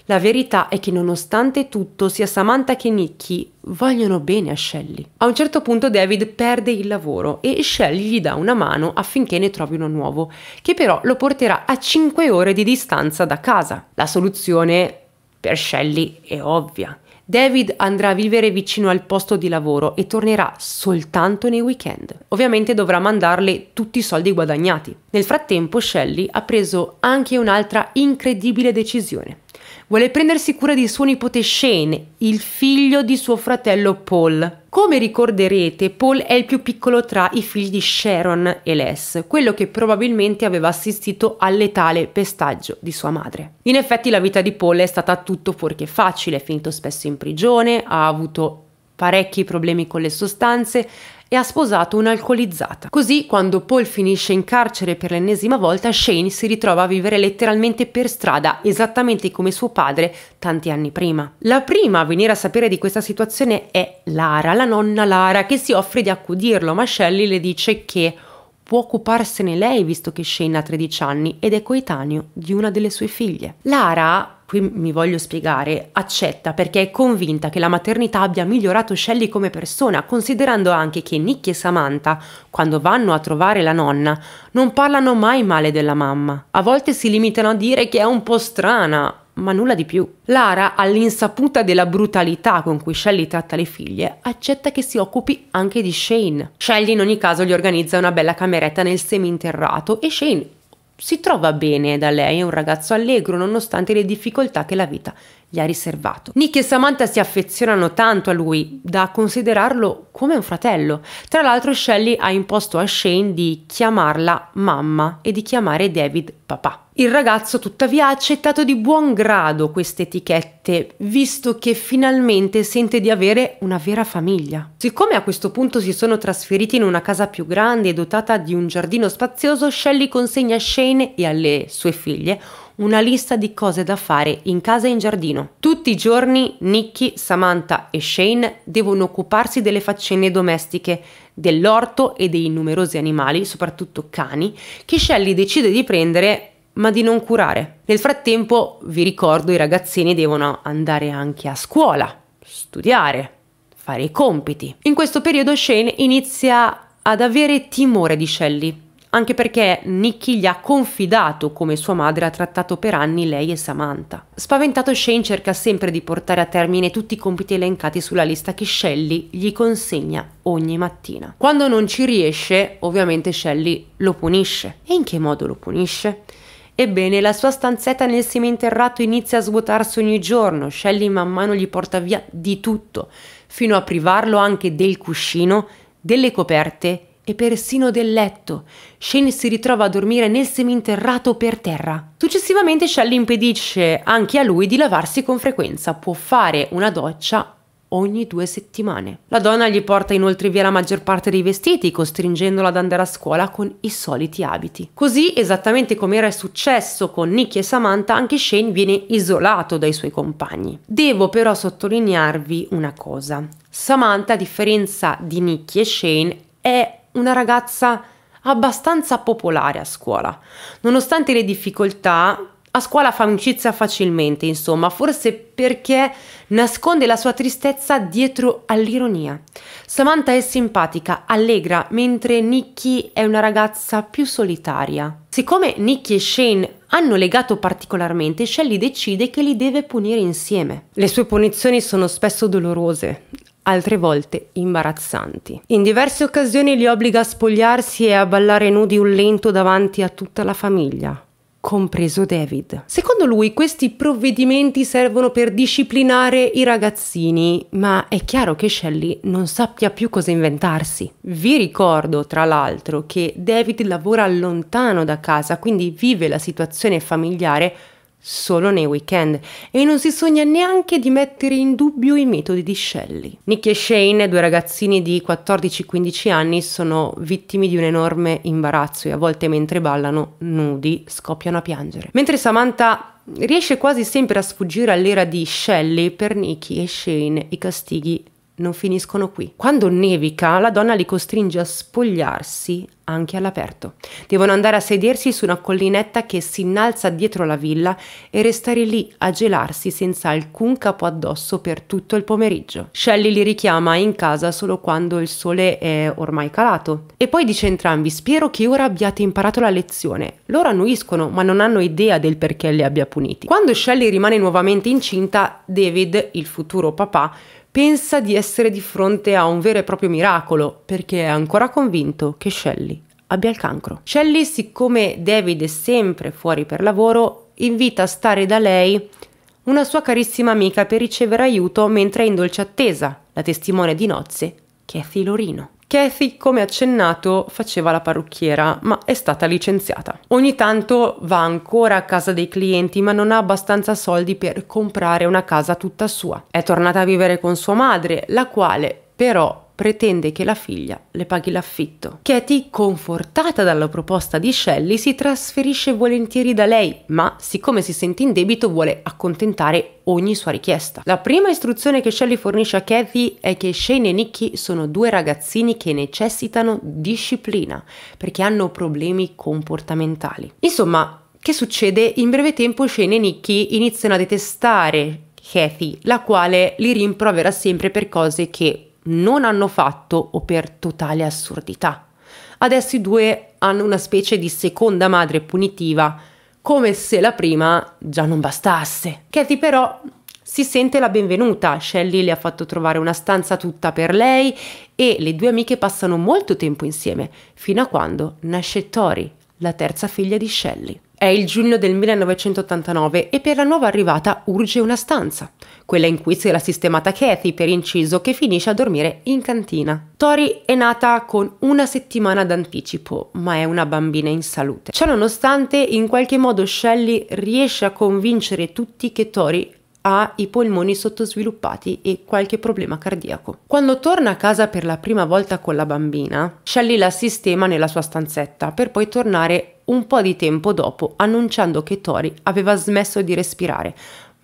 La verità è che nonostante tutto sia Samantha che Nicky vogliono bene a Shelley. A un certo punto David perde il lavoro e Shelley gli dà una mano affinché ne trovi uno nuovo, che però lo porterà a 5 ore di distanza da casa. La soluzione per Shelley è ovvia. David andrà a vivere vicino al posto di lavoro e tornerà soltanto nei weekend. Ovviamente dovrà mandarle tutti i soldi guadagnati. Nel frattempo Shelley ha preso anche un'altra incredibile decisione vuole prendersi cura di suo nipote Shane, il figlio di suo fratello Paul. Come ricorderete, Paul è il più piccolo tra i figli di Sharon e Les, quello che probabilmente aveva assistito al letale pestaggio di sua madre. In effetti la vita di Paul è stata tutto fuorché facile, è finito spesso in prigione, ha avuto parecchi problemi con le sostanze, e ha sposato un'alcolizzata. Così, quando Paul finisce in carcere per l'ennesima volta, Shane si ritrova a vivere letteralmente per strada, esattamente come suo padre tanti anni prima. La prima a venire a sapere di questa situazione è Lara, la nonna Lara, che si offre di accudirlo, ma Shelley le dice che può occuparsene lei visto che Shane ha 13 anni ed è coetaneo di una delle sue figlie. Lara qui mi voglio spiegare, accetta perché è convinta che la maternità abbia migliorato Shelley come persona, considerando anche che Nicky e Samantha, quando vanno a trovare la nonna, non parlano mai male della mamma. A volte si limitano a dire che è un po' strana, ma nulla di più. Lara, all'insaputa della brutalità con cui Shelley tratta le figlie, accetta che si occupi anche di Shane. Shelley in ogni caso gli organizza una bella cameretta nel seminterrato e Shane si trova bene da lei, è un ragazzo allegro nonostante le difficoltà che la vita gli ha riservato. Nick e Samantha si affezionano tanto a lui da considerarlo come un fratello. Tra l'altro Shelley ha imposto a Shane di chiamarla mamma e di chiamare David papà. Il ragazzo tuttavia ha accettato di buon grado queste etichette, visto che finalmente sente di avere una vera famiglia. Siccome a questo punto si sono trasferiti in una casa più grande e dotata di un giardino spazioso, Shelley consegna a Shane e alle sue figlie una lista di cose da fare in casa e in giardino. Tutti i giorni Nicky, Samantha e Shane devono occuparsi delle faccende domestiche, dell'orto e dei numerosi animali, soprattutto cani, che Shelley decide di prendere ma di non curare. Nel frattempo, vi ricordo, i ragazzini devono andare anche a scuola, studiare, fare i compiti. In questo periodo Shane inizia ad avere timore di Shelley anche perché Nicky gli ha confidato come sua madre ha trattato per anni lei e Samantha. Spaventato Shane cerca sempre di portare a termine tutti i compiti elencati sulla lista che Shelley gli consegna ogni mattina. Quando non ci riesce, ovviamente Shelley lo punisce. E in che modo lo punisce? Ebbene, la sua stanzetta nel seminterrato inizia a svuotarsi ogni giorno. Shelley man mano gli porta via di tutto, fino a privarlo anche del cuscino, delle coperte e persino del letto. Shane si ritrova a dormire nel seminterrato per terra. Successivamente Shelley impedisce anche a lui di lavarsi con frequenza, può fare una doccia ogni due settimane. La donna gli porta inoltre via la maggior parte dei vestiti, costringendolo ad andare a scuola con i soliti abiti. Così, esattamente come era successo con Nicky e Samantha, anche Shane viene isolato dai suoi compagni. Devo però sottolinearvi una cosa. Samantha, a differenza di Nicky e Shane, è una ragazza abbastanza popolare a scuola. Nonostante le difficoltà, a scuola fa amicizia facilmente, insomma, forse perché nasconde la sua tristezza dietro all'ironia. Samantha è simpatica, allegra, mentre Nikki è una ragazza più solitaria. Siccome Nikki e Shane hanno legato particolarmente, Shelley decide che li deve punire insieme. Le sue punizioni sono spesso dolorose, altre volte imbarazzanti. In diverse occasioni li obbliga a spogliarsi e a ballare nudi un lento davanti a tutta la famiglia compreso David. Secondo lui questi provvedimenti servono per disciplinare i ragazzini, ma è chiaro che Shelley non sappia più cosa inventarsi. Vi ricordo, tra l'altro, che David lavora lontano da casa, quindi vive la situazione familiare solo nei weekend e non si sogna neanche di mettere in dubbio i metodi di Shelley. Nicky e Shane, due ragazzini di 14-15 anni, sono vittime di un enorme imbarazzo e a volte mentre ballano nudi scoppiano a piangere. Mentre Samantha riesce quasi sempre a sfuggire all'era di Shelley, per Nicky e Shane i castighi non finiscono qui. Quando nevica, la donna li costringe a spogliarsi anche all'aperto. Devono andare a sedersi su una collinetta che si innalza dietro la villa e restare lì a gelarsi senza alcun capo addosso per tutto il pomeriggio. Shelley li richiama in casa solo quando il sole è ormai calato. E poi dice entrambi: Spero che ora abbiate imparato la lezione. Loro annuiscono, ma non hanno idea del perché li abbia puniti. Quando Shelley rimane nuovamente incinta, David, il futuro papà, pensa di essere di fronte a un vero e proprio miracolo perché è ancora convinto che Shelley abbia il cancro. Shelley, siccome David è sempre fuori per lavoro, invita a stare da lei una sua carissima amica per ricevere aiuto mentre è in dolce attesa, la testimone di nozze, Kathy Lorino. Kathy, come accennato, faceva la parrucchiera, ma è stata licenziata. Ogni tanto va ancora a casa dei clienti, ma non ha abbastanza soldi per comprare una casa tutta sua. È tornata a vivere con sua madre, la quale però pretende che la figlia le paghi l'affitto. Katie, confortata dalla proposta di Shelley, si trasferisce volentieri da lei, ma siccome si sente in debito vuole accontentare ogni sua richiesta. La prima istruzione che Shelley fornisce a Kathy è che Shane e Nicky sono due ragazzini che necessitano disciplina perché hanno problemi comportamentali. Insomma, che succede? In breve tempo Shane e Nicky iniziano a detestare Kathy, la quale li rimprovera sempre per cose che non hanno fatto o per totale assurdità. Adesso i due hanno una specie di seconda madre punitiva, come se la prima già non bastasse. Katie però si sente la benvenuta, Shelley le ha fatto trovare una stanza tutta per lei e le due amiche passano molto tempo insieme, fino a quando nasce Tori, la terza figlia di Shelley. È il giugno del 1989 e per la nuova arrivata urge una stanza, quella in cui si era sistemata Kathy per inciso che finisce a dormire in cantina. Tori è nata con una settimana d'anticipo, ma è una bambina in salute. Ciononostante, in qualche modo Shelley riesce a convincere tutti che Tori ha i polmoni sottosviluppati e qualche problema cardiaco. Quando torna a casa per la prima volta con la bambina, Shelley la sistema nella sua stanzetta per poi tornare un po' di tempo dopo annunciando che Tori aveva smesso di respirare,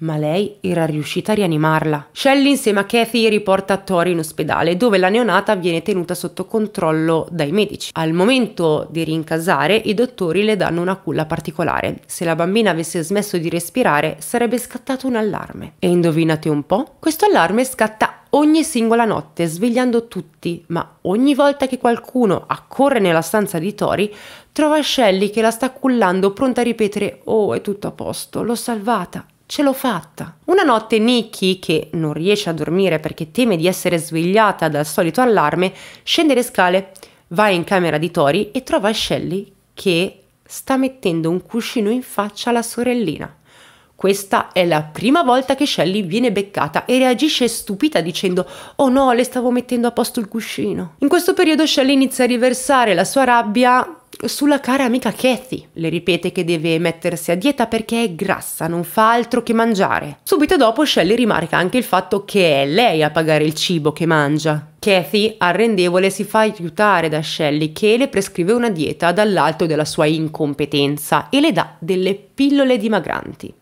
ma lei era riuscita a rianimarla. Shelley insieme a Kathy riporta Tori in ospedale dove la neonata viene tenuta sotto controllo dai medici. Al momento di rincasare i dottori le danno una culla particolare. Se la bambina avesse smesso di respirare sarebbe scattato un allarme. E indovinate un po'? Questo allarme scatta ogni singola notte, svegliando tutti, ma ogni volta che qualcuno accorre nella stanza di Tori, trova Shelley che la sta cullando pronta a ripetere Oh, è tutto a posto, l'ho salvata, ce l'ho fatta. Una notte Nikki, che non riesce a dormire perché teme di essere svegliata dal solito allarme, scende le scale, va in camera di Tori e trova Shelley che sta mettendo un cuscino in faccia alla sorellina. Questa è la prima volta che Shelley viene beccata e reagisce stupita dicendo Oh no, le stavo mettendo a posto il cuscino. In questo periodo Shelley inizia a riversare la sua rabbia sulla cara amica Kathy. Le ripete che deve mettersi a dieta perché è grassa, non fa altro che mangiare. Subito dopo Shelley rimarca anche il fatto che è lei a pagare il cibo che mangia. Kathy, arrendevole, si fa aiutare da Shelley che le prescrive una dieta dall'alto della sua incompetenza e le dà delle pillole dimagranti.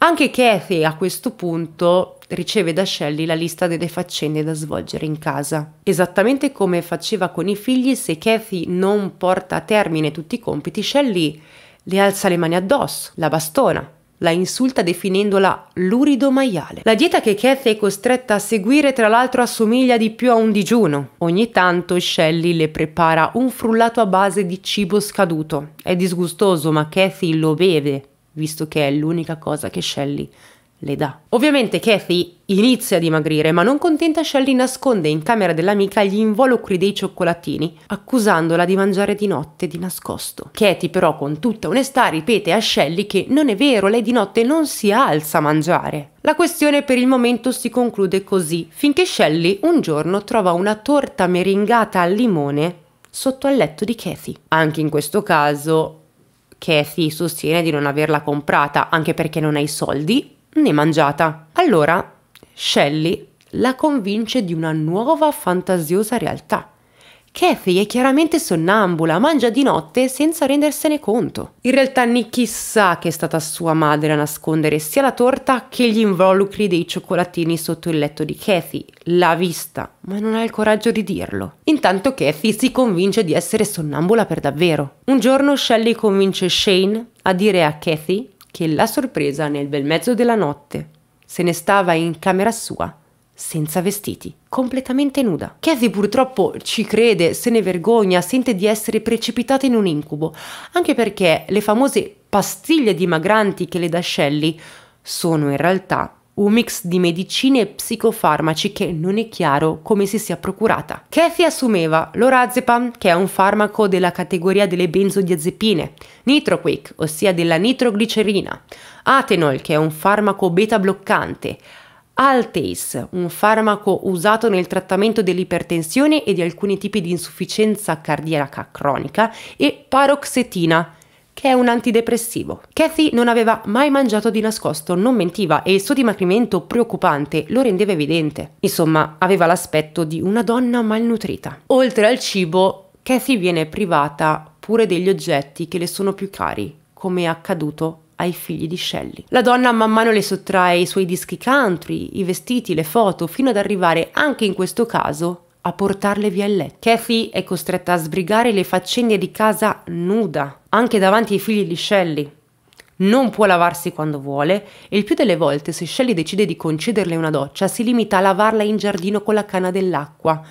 Anche Kathy a questo punto riceve da Shelley la lista delle faccende da svolgere in casa. Esattamente come faceva con i figli, se Kathy non porta a termine tutti i compiti, Shelley le alza le mani addosso, la bastona, la insulta definendola lurido maiale. La dieta che Kathy è costretta a seguire tra l'altro assomiglia di più a un digiuno. Ogni tanto Shelley le prepara un frullato a base di cibo scaduto. È disgustoso ma Kathy lo beve visto che è l'unica cosa che Shelley le dà. Ovviamente Kathy inizia a dimagrire, ma non contenta Shelly nasconde in camera dell'amica gli involucri dei cioccolatini, accusandola di mangiare di notte di nascosto. Katy però con tutta onestà ripete a Shelly che non è vero, lei di notte non si alza a mangiare. La questione per il momento si conclude così, finché Shelly un giorno trova una torta meringata al limone sotto al letto di Kathy. Anche in questo caso Kathy sostiene di non averla comprata anche perché non ha i soldi né mangiata. Allora Shelley la convince di una nuova fantasiosa realtà. Kathy è chiaramente sonnambula, mangia di notte senza rendersene conto. In realtà Nicky sa che è stata sua madre a nascondere sia la torta che gli involucri dei cioccolatini sotto il letto di Kathy. L'ha vista, ma non ha il coraggio di dirlo. Intanto Kathy si convince di essere sonnambula per davvero. Un giorno Shelley convince Shane a dire a Kathy che l'ha sorpresa nel bel mezzo della notte. Se ne stava in camera sua, senza vestiti, completamente nuda. Kathy purtroppo ci crede, se ne vergogna, sente di essere precipitata in un incubo, anche perché le famose pastiglie dimagranti che le dà Shelley sono in realtà un mix di medicine e psicofarmaci che non è chiaro come si sia procurata. Kathy assumeva l'orazepam, che è un farmaco della categoria delle benzodiazepine, Nitroquick, ossia della nitroglicerina, Atenol, che è un farmaco beta bloccante, Alteis, un farmaco usato nel trattamento dell'ipertensione e di alcuni tipi di insufficienza cardiaca cronica, e paroxetina, che è un antidepressivo. Kathy non aveva mai mangiato di nascosto, non mentiva e il suo dimagrimento preoccupante lo rendeva evidente. Insomma, aveva l'aspetto di una donna malnutrita. Oltre al cibo, Kathy viene privata pure degli oggetti che le sono più cari, come è accaduto ai figli di Shelley. La donna man mano le sottrae i suoi dischi country, i vestiti, le foto, fino ad arrivare anche in questo caso a portarle via il letto. Kathy è costretta a sbrigare le faccende di casa nuda, anche davanti ai figli di Shelley. Non può lavarsi quando vuole e il più delle volte se Shelley decide di concederle una doccia si limita a lavarla in giardino con la canna dell'acqua,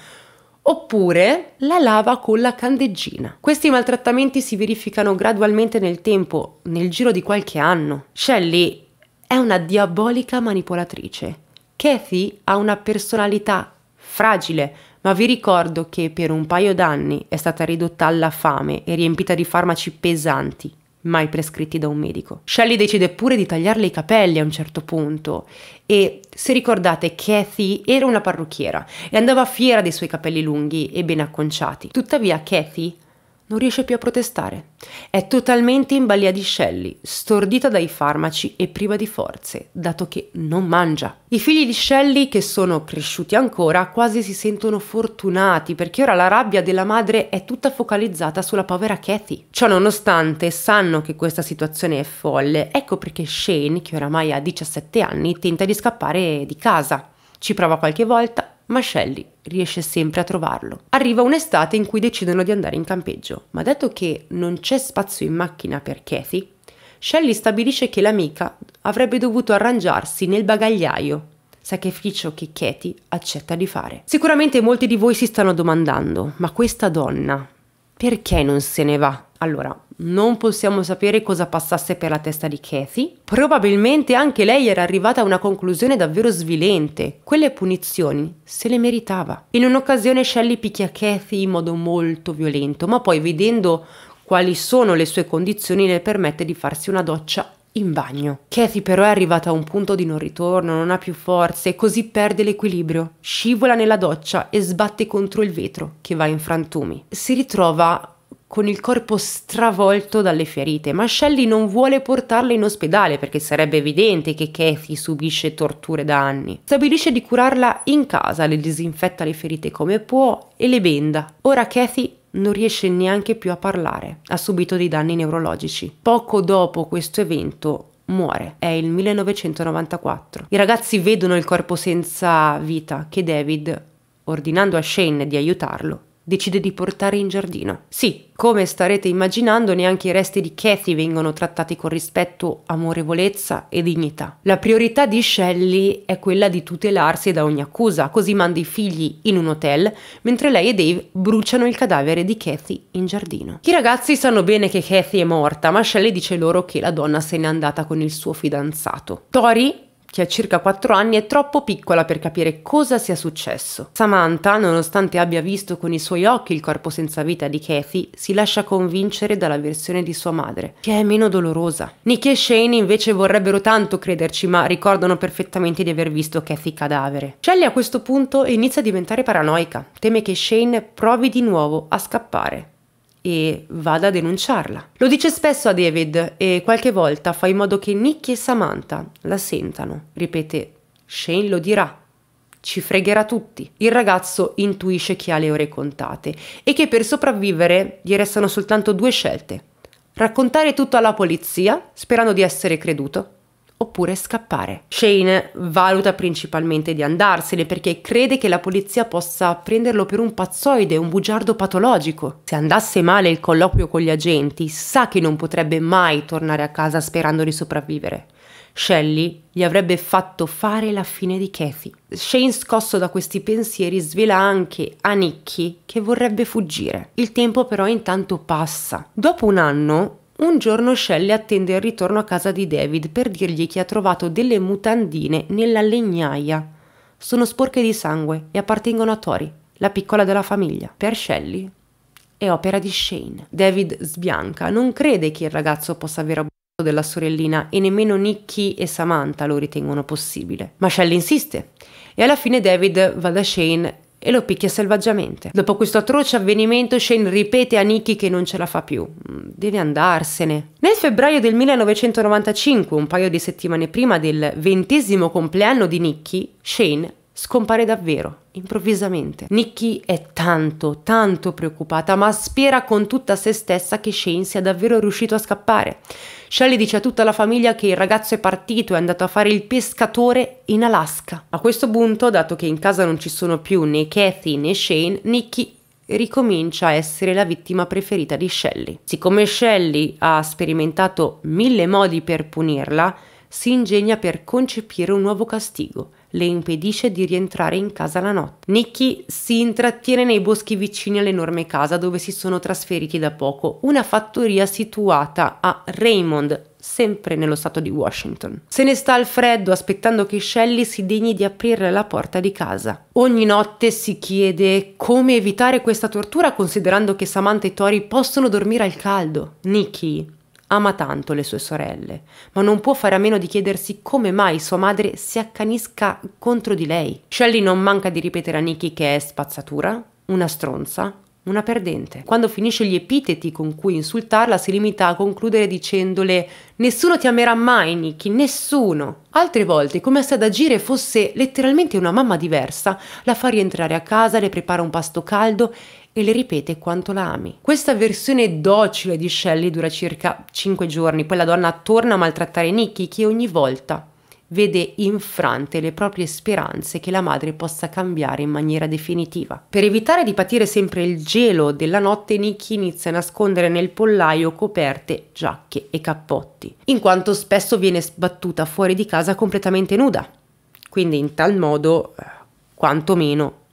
oppure la lava con la candeggina. Questi maltrattamenti si verificano gradualmente nel tempo, nel giro di qualche anno. Shelley è una diabolica manipolatrice. Kathy ha una personalità fragile, ma vi ricordo che per un paio d'anni è stata ridotta alla fame e riempita di farmaci pesanti, mai prescritti da un medico. Shelley decide pure di tagliarle i capelli a un certo punto e se ricordate Kathy era una parrucchiera e andava fiera dei suoi capelli lunghi e ben acconciati. Tuttavia Kathy non riesce più a protestare. È totalmente in balia di Shelley, stordita dai farmaci e priva di forze, dato che non mangia. I figli di Shelley, che sono cresciuti ancora, quasi si sentono fortunati perché ora la rabbia della madre è tutta focalizzata sulla povera Kathy. Ciò nonostante, sanno che questa situazione è folle, ecco perché Shane, che oramai ha 17 anni, tenta di scappare di casa. Ci prova qualche volta, ma Shelley riesce sempre a trovarlo. Arriva un'estate in cui decidono di andare in campeggio, ma dato che non c'è spazio in macchina per Kathy, Shelley stabilisce che l'amica avrebbe dovuto arrangiarsi nel bagagliaio, sacrificio che Katie accetta di fare. Sicuramente molti di voi si stanno domandando, ma questa donna perché non se ne va? Allora, non possiamo sapere cosa passasse per la testa di Kathy. Probabilmente anche lei era arrivata a una conclusione davvero svilente. Quelle punizioni se le meritava. In un'occasione Shelley picchia Kathy in modo molto violento, ma poi vedendo quali sono le sue condizioni le permette di farsi una doccia in bagno. Kathy però è arrivata a un punto di non ritorno, non ha più forze e così perde l'equilibrio, scivola nella doccia e sbatte contro il vetro che va in frantumi. Si ritrova con il corpo stravolto dalle ferite, ma Shelley non vuole portarla in ospedale perché sarebbe evidente che Kathy subisce torture da anni. Stabilisce di curarla in casa, le disinfetta le ferite come può e le benda. Ora Kathy non riesce neanche più a parlare, ha subito dei danni neurologici. Poco dopo questo evento muore, è il 1994. I ragazzi vedono il corpo senza vita che David, ordinando a Shane di aiutarlo, decide di portare in giardino. Sì, come starete immaginando, neanche i resti di Kathy vengono trattati con rispetto, amorevolezza e dignità. La priorità di Shelley è quella di tutelarsi da ogni accusa, così manda i figli in un hotel, mentre lei e Dave bruciano il cadavere di Kathy in giardino. I ragazzi sanno bene che Kathy è morta, ma Shelley dice loro che la donna se n'è andata con il suo fidanzato. Tori che ha circa 4 anni, è troppo piccola per capire cosa sia successo. Samantha, nonostante abbia visto con i suoi occhi il corpo senza vita di Kathy, si lascia convincere dalla versione di sua madre, che è meno dolorosa. Nicky e Shane invece vorrebbero tanto crederci, ma ricordano perfettamente di aver visto Kathy cadavere. Shelley a questo punto inizia a diventare paranoica, teme che Shane provi di nuovo a scappare e vada a denunciarla. Lo dice spesso a David e qualche volta fa in modo che Nicky e Samantha la sentano. Ripete, Shane lo dirà. Ci fregherà tutti. Il ragazzo intuisce che ha le ore contate e che per sopravvivere gli restano soltanto due scelte. Raccontare tutto alla polizia, sperando di essere creduto, oppure scappare. Shane valuta principalmente di andarsene perché crede che la polizia possa prenderlo per un pazzoide, un bugiardo patologico. Se andasse male il colloquio con gli agenti, sa che non potrebbe mai tornare a casa sperando di sopravvivere. Shelley gli avrebbe fatto fare la fine di Kathy. Shane, scosso da questi pensieri, svela anche a Nicky che vorrebbe fuggire. Il tempo però intanto passa. Dopo un anno, un giorno Shelley attende il ritorno a casa di David per dirgli che ha trovato delle mutandine nella legnaia. Sono sporche di sangue e appartengono a Tori, la piccola della famiglia. Per Shelley è opera di Shane. David sbianca, non crede che il ragazzo possa aver avuto della sorellina e nemmeno Nicky e Samantha lo ritengono possibile. Ma Shelley insiste e alla fine David va da Shane e lo picchia selvaggiamente. Dopo questo atroce avvenimento, Shane ripete a Nicky che non ce la fa più. Mm, deve andarsene. Nel febbraio del 1995, un paio di settimane prima del ventesimo compleanno di Nicky, Shane scompare davvero, improvvisamente. Nikki è tanto, tanto preoccupata, ma spera con tutta se stessa che Shane sia davvero riuscito a scappare. Shelley dice a tutta la famiglia che il ragazzo è partito e è andato a fare il pescatore in Alaska. A questo punto, dato che in casa non ci sono più né Kathy né Shane, Nikki ricomincia a essere la vittima preferita di Shelley. Siccome Shelley ha sperimentato mille modi per punirla, si ingegna per concepire un nuovo castigo le impedisce di rientrare in casa la notte. Nicky si intrattiene nei boschi vicini all'enorme casa dove si sono trasferiti da poco, una fattoria situata a Raymond, sempre nello stato di Washington. Se ne sta al freddo aspettando che Shelley si degni di aprire la porta di casa. Ogni notte si chiede come evitare questa tortura considerando che Samantha e Tori possono dormire al caldo. Nicky Ama tanto le sue sorelle, ma non può fare a meno di chiedersi come mai sua madre si accanisca contro di lei. Shelley non manca di ripetere a Nicky che è spazzatura, una stronza, una perdente. Quando finisce gli epiteti con cui insultarla, si limita a concludere dicendole: Nessuno ti amerà mai, Nicky, nessuno. Altre volte, come se ad agire fosse letteralmente una mamma diversa, la fa rientrare a casa, le prepara un pasto caldo e le ripete quanto la ami. Questa versione docile di Shelley dura circa 5 giorni, poi la donna torna a maltrattare Nicky che ogni volta vede infrante le proprie speranze che la madre possa cambiare in maniera definitiva. Per evitare di patire sempre il gelo della notte, Nicky inizia a nascondere nel pollaio coperte, giacche e cappotti, in quanto spesso viene sbattuta fuori di casa completamente nuda. Quindi in tal modo, eh, quantomeno,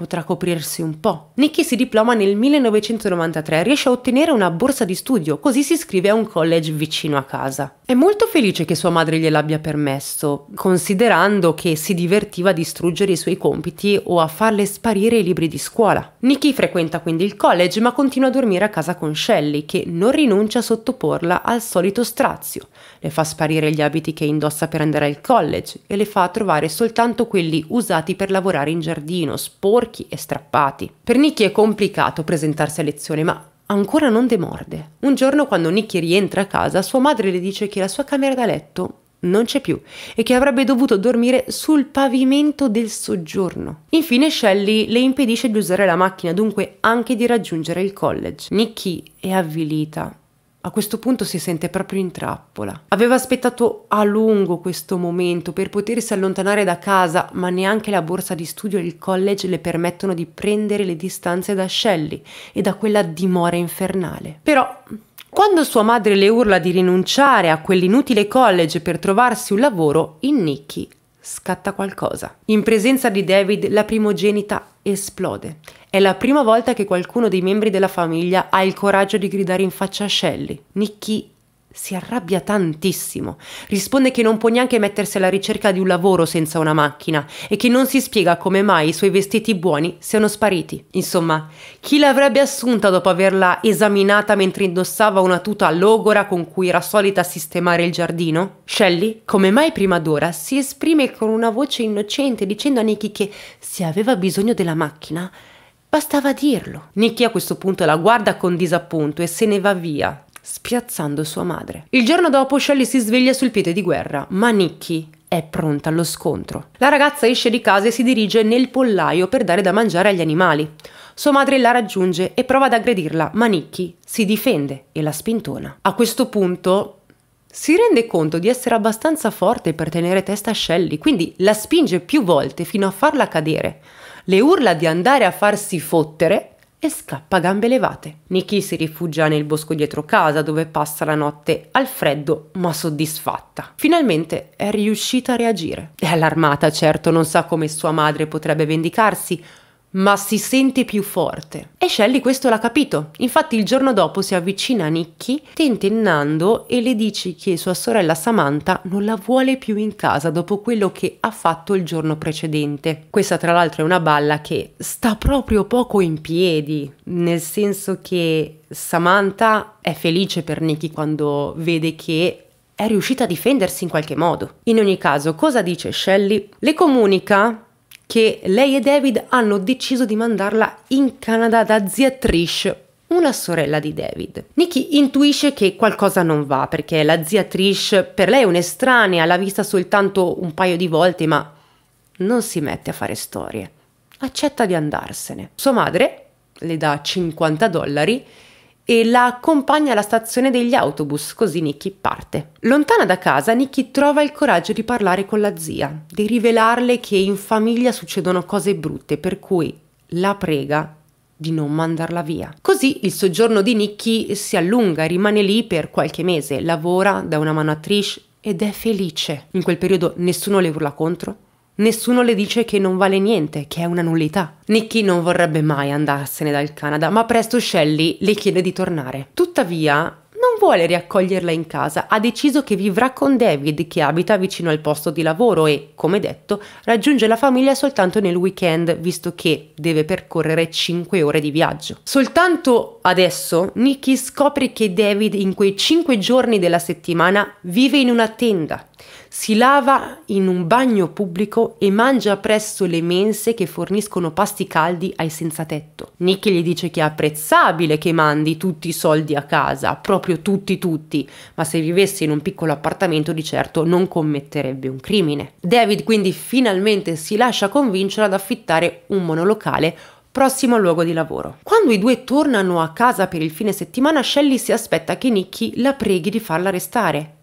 potrà coprirsi un po'. Nicky si diploma nel 1993, riesce a ottenere una borsa di studio, così si iscrive a un college vicino a casa. È molto felice che sua madre gliel'abbia permesso, considerando che si divertiva a distruggere i suoi compiti o a farle sparire i libri di scuola. Nicky frequenta quindi il college ma continua a dormire a casa con Shelley, che non rinuncia a sottoporla al solito strazio. Le fa sparire gli abiti che indossa per andare al college e le fa trovare soltanto quelli usati per lavorare in giardino, sporchi sporchi e strappati. Per Nicky è complicato presentarsi a lezione, ma ancora non demorde. Un giorno quando Nicky rientra a casa, sua madre le dice che la sua camera da letto non c'è più e che avrebbe dovuto dormire sul pavimento del soggiorno. Infine Shelley le impedisce di usare la macchina, dunque anche di raggiungere il college. Nicky è avvilita a questo punto si sente proprio in trappola. Aveva aspettato a lungo questo momento per potersi allontanare da casa, ma neanche la borsa di studio e il college le permettono di prendere le distanze da Shelley e da quella dimora infernale. Però quando sua madre le urla di rinunciare a quell'inutile college per trovarsi un lavoro, in Nicky scatta qualcosa. In presenza di David, la primogenita esplode. È la prima volta che qualcuno dei membri della famiglia ha il coraggio di gridare in faccia a Shelley. Nicky si arrabbia tantissimo. Risponde che non può neanche mettersi alla ricerca di un lavoro senza una macchina e che non si spiega come mai i suoi vestiti buoni siano spariti. Insomma, chi l'avrebbe assunta dopo averla esaminata mentre indossava una tuta logora con cui era solita sistemare il giardino? Shelley, come mai prima d'ora, si esprime con una voce innocente dicendo a Nicky che se aveva bisogno della macchina Bastava dirlo. Nicky a questo punto la guarda con disappunto e se ne va via, spiazzando sua madre. Il giorno dopo Shelley si sveglia sul piede di guerra, ma Nicky è pronta allo scontro. La ragazza esce di casa e si dirige nel pollaio per dare da mangiare agli animali. Sua madre la raggiunge e prova ad aggredirla, ma Nicky si difende e la spintona. A questo punto si rende conto di essere abbastanza forte per tenere testa a Shelley, quindi la spinge più volte fino a farla cadere. Le urla di andare a farsi fottere e scappa a gambe levate. Nikki si rifugia nel bosco dietro casa dove passa la notte al freddo ma soddisfatta. Finalmente è riuscita a reagire. È allarmata, certo, non sa come sua madre potrebbe vendicarsi, ma si sente più forte. E Shelley questo l'ha capito. Infatti il giorno dopo si avvicina a Nicky tentennando e le dice che sua sorella Samantha non la vuole più in casa dopo quello che ha fatto il giorno precedente. Questa tra l'altro è una balla che sta proprio poco in piedi, nel senso che Samantha è felice per Nicky quando vede che è riuscita a difendersi in qualche modo. In ogni caso, cosa dice Shelley? Le comunica che lei e David hanno deciso di mandarla in Canada da zia Trish, una sorella di David. Nikki intuisce che qualcosa non va perché la zia Trish per lei è un'estranea, l'ha vista soltanto un paio di volte, ma non si mette a fare storie. Accetta di andarsene. Sua madre le dà 50 dollari e la accompagna alla stazione degli autobus, così Nicky parte. Lontana da casa, Nicky trova il coraggio di parlare con la zia, di rivelarle che in famiglia succedono cose brutte, per cui la prega di non mandarla via. Così il soggiorno di Nicky si allunga, rimane lì per qualche mese, lavora da una mano a Trish ed è felice. In quel periodo nessuno le urla contro, Nessuno le dice che non vale niente, che è una nullità. Nicky non vorrebbe mai andarsene dal Canada, ma presto Shelley le chiede di tornare. Tuttavia, non vuole riaccoglierla in casa, ha deciso che vivrà con David che abita vicino al posto di lavoro e, come detto, raggiunge la famiglia soltanto nel weekend visto che deve percorrere 5 ore di viaggio. Soltanto adesso Nicky scopre che David in quei 5 giorni della settimana vive in una tenda si lava in un bagno pubblico e mangia presso le mense che forniscono pasti caldi ai senza tetto. Gli dice che è apprezzabile che mandi tutti i soldi a casa, proprio tutti tutti, ma se vivesse in un piccolo appartamento di certo non commetterebbe un crimine. David quindi finalmente si lascia convincere ad affittare un monolocale prossimo al luogo di lavoro. Quando i due tornano a casa per il fine settimana, Shelley si aspetta che Nicky la preghi di farla restare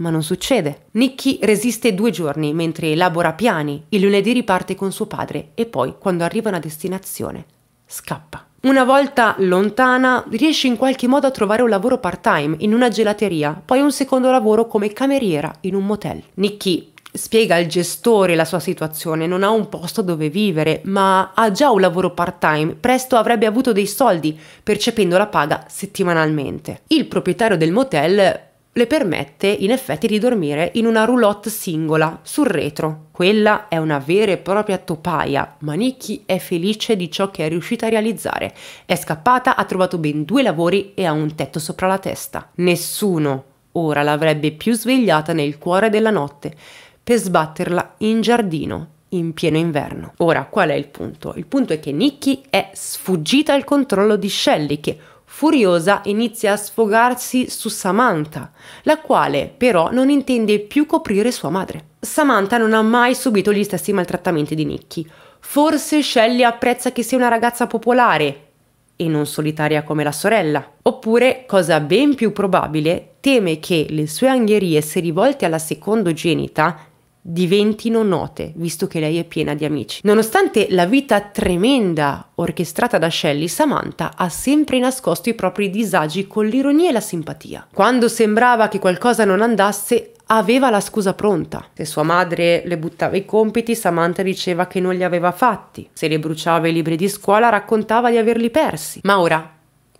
ma non succede. Nicky resiste due giorni mentre elabora piani. Il lunedì riparte con suo padre e poi, quando arrivano a destinazione, scappa. Una volta lontana, riesce in qualche modo a trovare un lavoro part-time in una gelateria, poi un secondo lavoro come cameriera in un motel. Nicky spiega al gestore la sua situazione, non ha un posto dove vivere, ma ha già un lavoro part-time, presto avrebbe avuto dei soldi, percependo la paga settimanalmente. Il proprietario del motel le permette in effetti di dormire in una roulotte singola sul retro. Quella è una vera e propria topaia, ma Nikki è felice di ciò che è riuscita a realizzare. È scappata, ha trovato ben due lavori e ha un tetto sopra la testa. Nessuno ora l'avrebbe più svegliata nel cuore della notte per sbatterla in giardino in pieno inverno. Ora, qual è il punto? Il punto è che Nikki è sfuggita al controllo di Shelley che Furiosa inizia a sfogarsi su Samantha, la quale però non intende più coprire sua madre. Samantha non ha mai subito gli stessi maltrattamenti di Nicky. Forse Shelley apprezza che sia una ragazza popolare e non solitaria come la sorella. Oppure, cosa ben più probabile, teme che le sue angherie se rivolte alla secondogenita diventino note, visto che lei è piena di amici. Nonostante la vita tremenda orchestrata da Shelley, Samantha ha sempre nascosto i propri disagi con l'ironia e la simpatia. Quando sembrava che qualcosa non andasse, aveva la scusa pronta. Se sua madre le buttava i compiti, Samantha diceva che non li aveva fatti. Se le bruciava i libri di scuola, raccontava di averli persi. Ma ora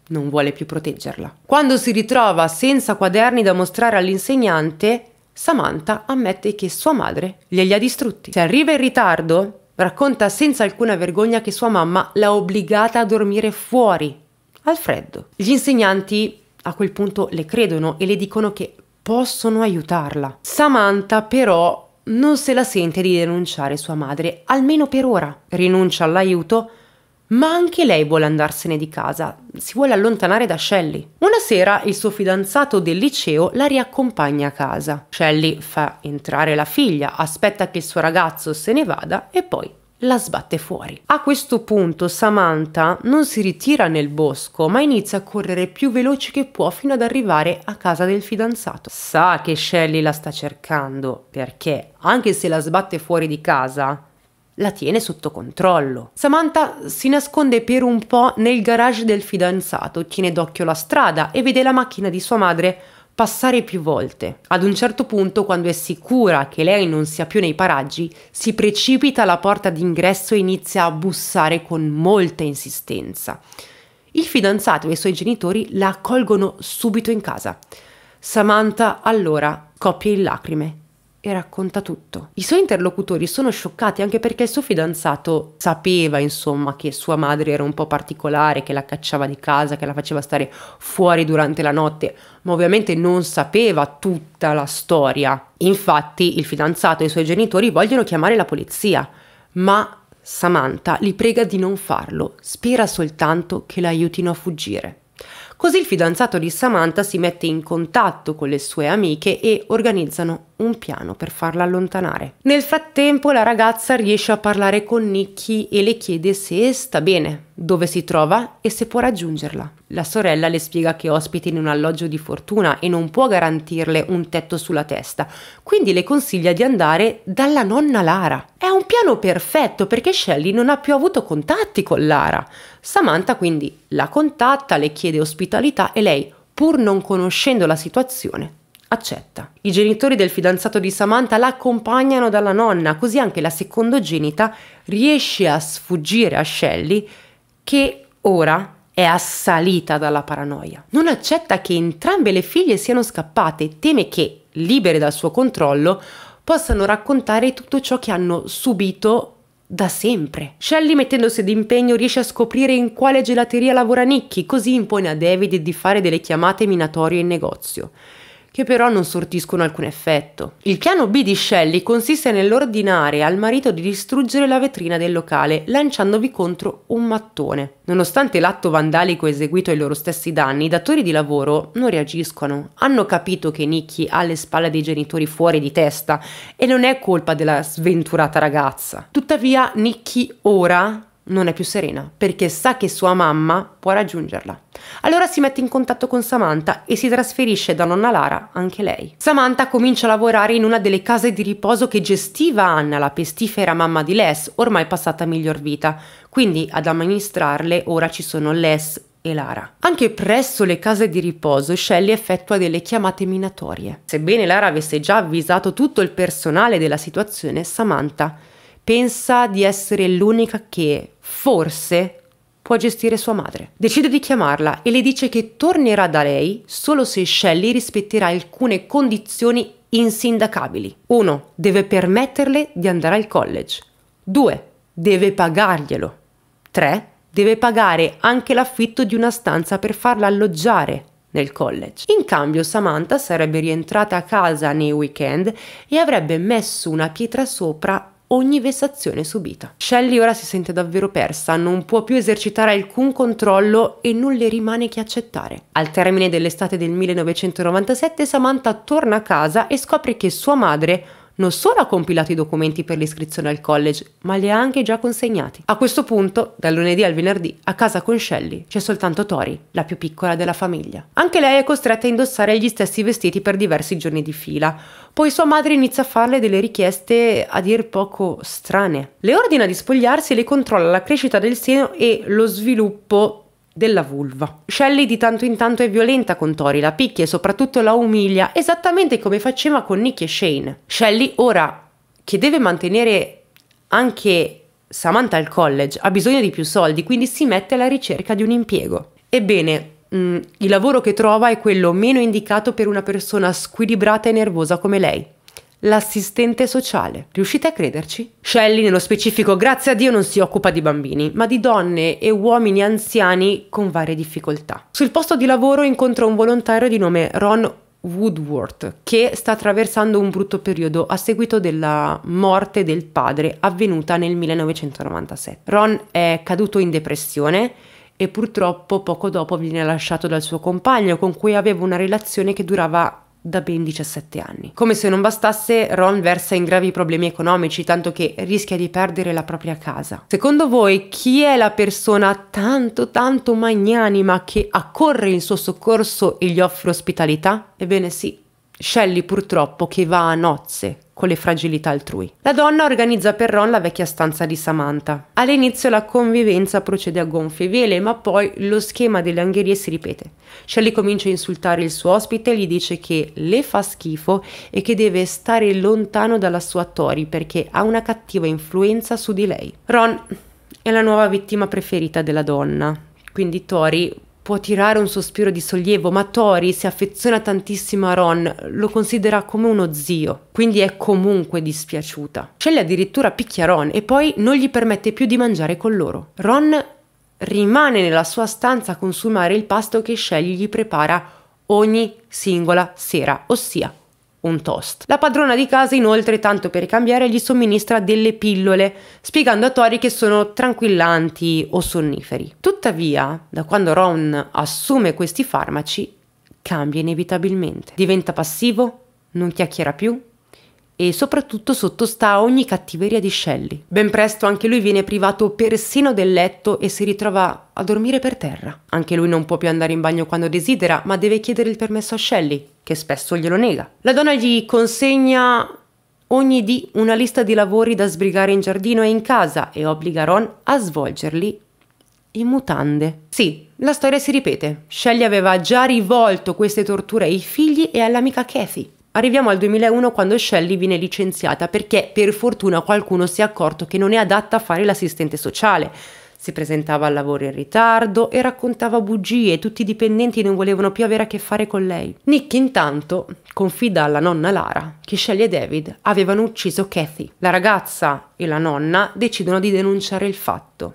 non vuole più proteggerla. Quando si ritrova senza quaderni da mostrare all'insegnante, Samantha ammette che sua madre glieli ha distrutti. Se arriva in ritardo, racconta senza alcuna vergogna che sua mamma l'ha obbligata a dormire fuori, al freddo. Gli insegnanti a quel punto le credono e le dicono che possono aiutarla. Samantha però non se la sente di denunciare sua madre, almeno per ora. Rinuncia all'aiuto ma anche lei vuole andarsene di casa, si vuole allontanare da Shelley. Una sera il suo fidanzato del liceo la riaccompagna a casa. Shelley fa entrare la figlia, aspetta che il suo ragazzo se ne vada e poi la sbatte fuori. A questo punto Samantha non si ritira nel bosco, ma inizia a correre più veloce che può fino ad arrivare a casa del fidanzato. Sa che Shelley la sta cercando perché, anche se la sbatte fuori di casa, la tiene sotto controllo. Samantha si nasconde per un po' nel garage del fidanzato, tiene d'occhio la strada e vede la macchina di sua madre passare più volte. Ad un certo punto, quando è sicura che lei non sia più nei paraggi, si precipita alla porta d'ingresso e inizia a bussare con molta insistenza. Il fidanzato e i suoi genitori la accolgono subito in casa. Samantha allora coppia in lacrime e racconta tutto. I suoi interlocutori sono scioccati anche perché il suo fidanzato sapeva, insomma, che sua madre era un po' particolare, che la cacciava di casa, che la faceva stare fuori durante la notte, ma ovviamente non sapeva tutta la storia. Infatti, il fidanzato e i suoi genitori vogliono chiamare la polizia, ma Samantha li prega di non farlo, spera soltanto che l'aiutino a fuggire. Così il fidanzato di Samantha si mette in contatto con le sue amiche e organizzano un piano per farla allontanare. Nel frattempo la ragazza riesce a parlare con Nicky e le chiede se sta bene, dove si trova e se può raggiungerla. La sorella le spiega che ospita in un alloggio di fortuna e non può garantirle un tetto sulla testa, quindi le consiglia di andare dalla nonna Lara. È un piano perfetto perché Shelley non ha più avuto contatti con Lara. Samantha quindi la contatta, le chiede ospitalità e lei, pur non conoscendo la situazione, accetta. I genitori del fidanzato di Samantha la accompagnano dalla nonna, così anche la secondogenita riesce a sfuggire a Shelley che ora è assalita dalla paranoia. Non accetta che entrambe le figlie siano scappate e teme che, libere dal suo controllo, possano raccontare tutto ciò che hanno subito da sempre. Shelley, mettendosi d'impegno, riesce a scoprire in quale gelateria lavora Nicky, così impone a David di fare delle chiamate minatorie in negozio che però non sortiscono alcun effetto. Il piano B di Shelley consiste nell'ordinare al marito di distruggere la vetrina del locale lanciandovi contro un mattone. Nonostante l'atto vandalico eseguito ai loro stessi danni, i datori di lavoro non reagiscono. Hanno capito che Nicky ha le spalle dei genitori fuori di testa e non è colpa della sventurata ragazza. Tuttavia Nicky ora non è più serena perché sa che sua mamma può raggiungerla. Allora si mette in contatto con Samantha e si trasferisce da nonna Lara anche lei. Samantha comincia a lavorare in una delle case di riposo che gestiva Anna, la pestifera mamma di Les, ormai passata a miglior vita. Quindi ad amministrarle ora ci sono Les e Lara. Anche presso le case di riposo Shelley effettua delle chiamate minatorie. Sebbene Lara avesse già avvisato tutto il personale della situazione, Samantha pensa di essere l'unica che forse può gestire sua madre. Decide di chiamarla e le dice che tornerà da lei solo se Shelley rispetterà alcune condizioni insindacabili. 1. Deve permetterle di andare al college. 2. Deve pagarglielo. 3. Deve pagare anche l'affitto di una stanza per farla alloggiare nel college. In cambio Samantha sarebbe rientrata a casa nei weekend e avrebbe messo una pietra sopra ogni vessazione subita. Shelley ora si sente davvero persa, non può più esercitare alcun controllo e non le rimane che accettare. Al termine dell'estate del 1997 Samantha torna a casa e scopre che sua madre non solo ha compilato i documenti per l'iscrizione al college, ma li ha anche già consegnati. A questo punto, dal lunedì al venerdì, a casa con Shelley c'è soltanto Tori, la più piccola della famiglia. Anche lei è costretta a indossare gli stessi vestiti per diversi giorni di fila. Poi sua madre inizia a farle delle richieste a dir poco strane. Le ordina di spogliarsi e le controlla la crescita del seno e lo sviluppo della vulva. Shelley di tanto in tanto è violenta con Tori, la picchia e soprattutto la umilia, esattamente come faceva con Nick e Shane. Shelley ora che deve mantenere anche Samantha al college ha bisogno di più soldi, quindi si mette alla ricerca di un impiego. Ebbene, mm, il lavoro che trova è quello meno indicato per una persona squilibrata e nervosa come lei. L'assistente sociale. Riuscite a crederci? Shelley, nello specifico, grazie a Dio, non si occupa di bambini, ma di donne e uomini anziani con varie difficoltà. Sul posto di lavoro incontra un volontario di nome Ron Woodworth, che sta attraversando un brutto periodo a seguito della morte del padre avvenuta nel 1997. Ron è caduto in depressione e purtroppo poco dopo viene lasciato dal suo compagno con cui aveva una relazione che durava da ben 17 anni. Come se non bastasse, Ron versa in gravi problemi economici, tanto che rischia di perdere la propria casa. Secondo voi chi è la persona tanto tanto magnanima che accorre in suo soccorso e gli offre ospitalità? Ebbene sì, Shelley purtroppo che va a nozze con le fragilità altrui. La donna organizza per Ron la vecchia stanza di Samantha. All'inizio la convivenza procede a gonfie vele, ma poi lo schema delle angherie si ripete. Shelley comincia a insultare il suo ospite, gli dice che le fa schifo e che deve stare lontano dalla sua Tori perché ha una cattiva influenza su di lei. Ron è la nuova vittima preferita della donna, quindi Tori può tirare un sospiro di sollievo, ma Tori si affeziona tantissimo a Ron, lo considera come uno zio, quindi è comunque dispiaciuta. Sceglie addirittura picchia Ron e poi non gli permette più di mangiare con loro. Ron rimane nella sua stanza a consumare il pasto che Shelley gli prepara ogni singola sera, ossia un toast. La padrona di casa inoltre, tanto per cambiare, gli somministra delle pillole, spiegando a Tori che sono tranquillanti o sonniferi. Tuttavia, da quando Ron assume questi farmaci, cambia inevitabilmente. Diventa passivo, non chiacchiera più, e soprattutto sottostà a ogni cattiveria di Shelley. Ben presto anche lui viene privato persino del letto e si ritrova a dormire per terra. Anche lui non può più andare in bagno quando desidera, ma deve chiedere il permesso a Shelley, che spesso glielo nega. La donna gli consegna ogni dì una lista di lavori da sbrigare in giardino e in casa e obbliga Ron a svolgerli in mutande. Sì, la storia si ripete. Shelley aveva già rivolto queste torture ai figli e all'amica Kathy. Arriviamo al 2001 quando Shelley viene licenziata perché per fortuna qualcuno si è accorto che non è adatta a fare l'assistente sociale. Si presentava al lavoro in ritardo e raccontava bugie tutti i dipendenti non volevano più avere a che fare con lei. Nick intanto confida alla nonna Lara che Shelley e David avevano ucciso Kathy. La ragazza e la nonna decidono di denunciare il fatto.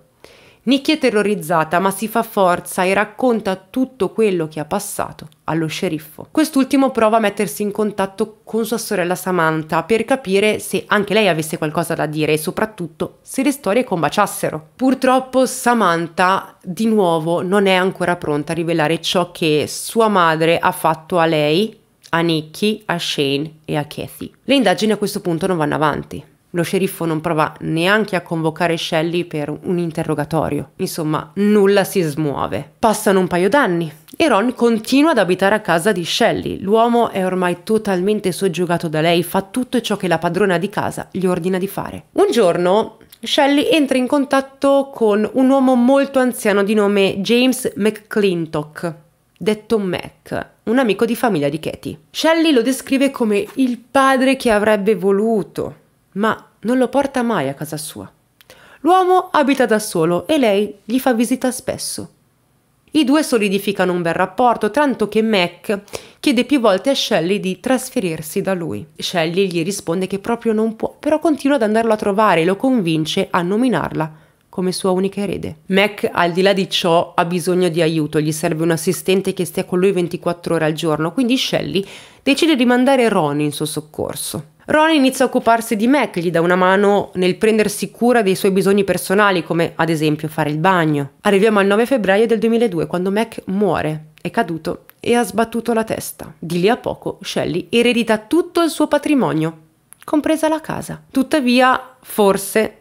Nicky è terrorizzata ma si fa forza e racconta tutto quello che ha passato allo sceriffo. Quest'ultimo prova a mettersi in contatto con sua sorella Samantha per capire se anche lei avesse qualcosa da dire e soprattutto se le storie combaciassero. Purtroppo Samantha di nuovo non è ancora pronta a rivelare ciò che sua madre ha fatto a lei, a Nicky, a Shane e a Kathy. Le indagini a questo punto non vanno avanti. Lo sceriffo non prova neanche a convocare Shelley per un interrogatorio. Insomma, nulla si smuove. Passano un paio d'anni e Ron continua ad abitare a casa di Shelley. L'uomo è ormai totalmente soggiogato da lei, fa tutto ciò che la padrona di casa gli ordina di fare. Un giorno Shelley entra in contatto con un uomo molto anziano di nome James McClintock, detto Mac, un amico di famiglia di Katie. Shelley lo descrive come il padre che avrebbe voluto ma non lo porta mai a casa sua. L'uomo abita da solo e lei gli fa visita spesso. I due solidificano un bel rapporto, tanto che Mac chiede più volte a Shelley di trasferirsi da lui. Shelley gli risponde che proprio non può, però continua ad andarlo a trovare e lo convince a nominarla come sua unica erede. Mac, al di là di ciò, ha bisogno di aiuto, gli serve un assistente che stia con lui 24 ore al giorno, quindi Shelley decide di mandare Ron in suo soccorso. Ron inizia a occuparsi di Mac, gli dà una mano nel prendersi cura dei suoi bisogni personali, come ad esempio fare il bagno. Arriviamo al 9 febbraio del 2002, quando Mac muore, è caduto e ha sbattuto la testa. Di lì a poco Shelley eredita tutto il suo patrimonio, compresa la casa. Tuttavia, forse,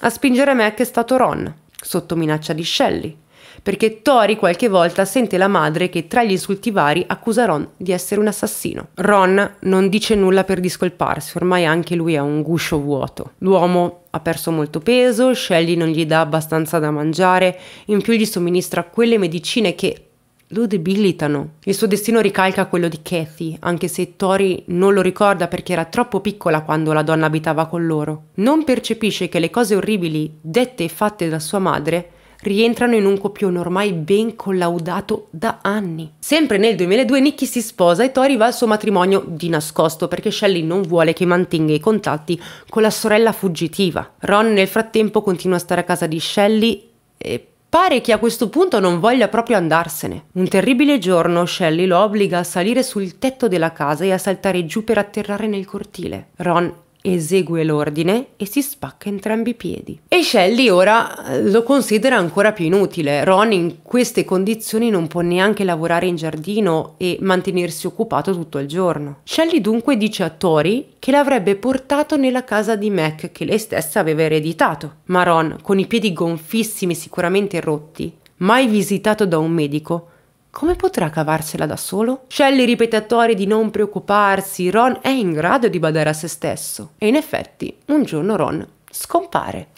a spingere Mac è stato Ron, sotto minaccia di Shelley perché Tori qualche volta sente la madre che tra gli insulti vari accusa Ron di essere un assassino. Ron non dice nulla per discolparsi, ormai anche lui ha un guscio vuoto. L'uomo ha perso molto peso, Shelly non gli dà abbastanza da mangiare, in più gli somministra quelle medicine che lo debilitano. Il suo destino ricalca quello di Kathy, anche se Tori non lo ricorda perché era troppo piccola quando la donna abitava con loro. Non percepisce che le cose orribili dette e fatte da sua madre rientrano in un copione ormai ben collaudato da anni. Sempre nel 2002 Nicky si sposa e Tori va al suo matrimonio di nascosto perché Shelley non vuole che mantenga i contatti con la sorella fuggitiva. Ron nel frattempo continua a stare a casa di Shelley e Pare che a questo punto non voglia proprio andarsene. Un terribile giorno Shelley lo obbliga a salire sul tetto della casa e a saltare giù per atterrare nel cortile. Ron esegue l'ordine e si spacca entrambi i piedi. E Shelley ora eh, lo considera ancora più inutile. Ron in queste condizioni non può neanche lavorare in giardino e mantenersi occupato tutto il giorno. Shelley dunque dice a Tori che l'avrebbe portato nella casa di Mac che lei stessa aveva ereditato. Ma Ron, con i piedi gonfissimi sicuramente rotti, mai visitato da un medico, come potrà cavarsela da solo? Shelley ripete a Tori di non preoccuparsi, Ron è in grado di badare a se stesso. E in effetti, un giorno Ron scompare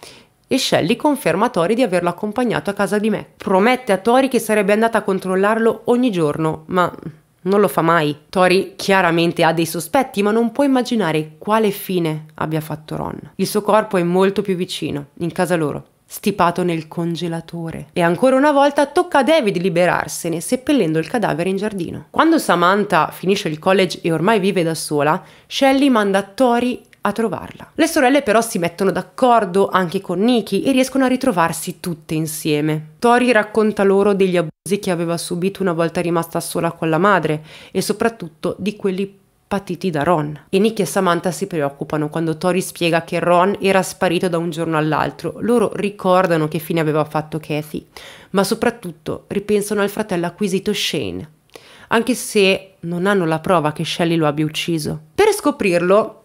e Shelley conferma a Tori di averlo accompagnato a casa di me. Promette a Tori che sarebbe andata a controllarlo ogni giorno, ma non lo fa mai. Tori chiaramente ha dei sospetti, ma non può immaginare quale fine abbia fatto Ron. Il suo corpo è molto più vicino, in casa loro stipato nel congelatore. E ancora una volta tocca a David liberarsene, seppellendo il cadavere in giardino. Quando Samantha finisce il college e ormai vive da sola, Shelley manda Tori a trovarla. Le sorelle però si mettono d'accordo anche con Nikki e riescono a ritrovarsi tutte insieme. Tori racconta loro degli abusi che aveva subito una volta rimasta sola con la madre e soprattutto di quelli patiti da Ron. E Nick e Samantha si preoccupano quando Tori spiega che Ron era sparito da un giorno all'altro. Loro ricordano che fine aveva fatto Kathy, ma soprattutto ripensano al fratello acquisito Shane, anche se non hanno la prova che Shelley lo abbia ucciso. Per scoprirlo,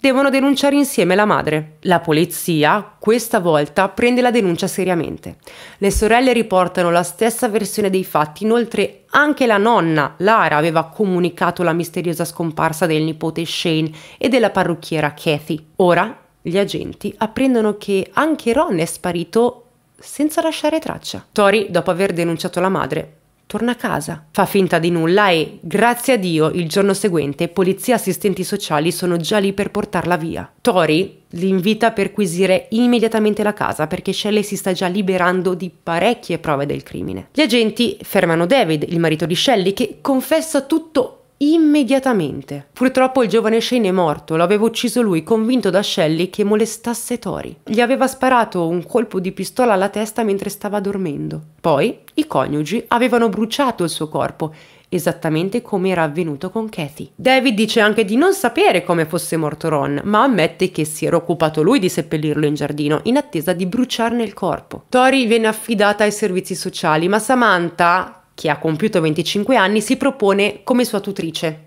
devono denunciare insieme la madre. La polizia, questa volta, prende la denuncia seriamente. Le sorelle riportano la stessa versione dei fatti, inoltre anche la nonna, Lara, aveva comunicato la misteriosa scomparsa del nipote Shane e della parrucchiera Kathy. Ora gli agenti apprendono che anche Ron è sparito senza lasciare traccia. Tori, dopo aver denunciato la madre, torna a casa, fa finta di nulla e, grazie a Dio, il giorno seguente polizia e assistenti sociali sono già lì per portarla via. Tori li invita a perquisire immediatamente la casa perché Shelley si sta già liberando di parecchie prove del crimine. Gli agenti fermano David, il marito di Shelley, che confessa tutto immediatamente. Purtroppo il giovane Shane è morto, lo aveva ucciso lui, convinto da Shelley che molestasse Tori. Gli aveva sparato un colpo di pistola alla testa mentre stava dormendo. Poi i coniugi avevano bruciato il suo corpo esattamente come era avvenuto con Kathy. David dice anche di non sapere come fosse morto Ron, ma ammette che si era occupato lui di seppellirlo in giardino, in attesa di bruciarne il corpo. Tori viene affidata ai servizi sociali, ma Samantha, che ha compiuto 25 anni, si propone come sua tutrice.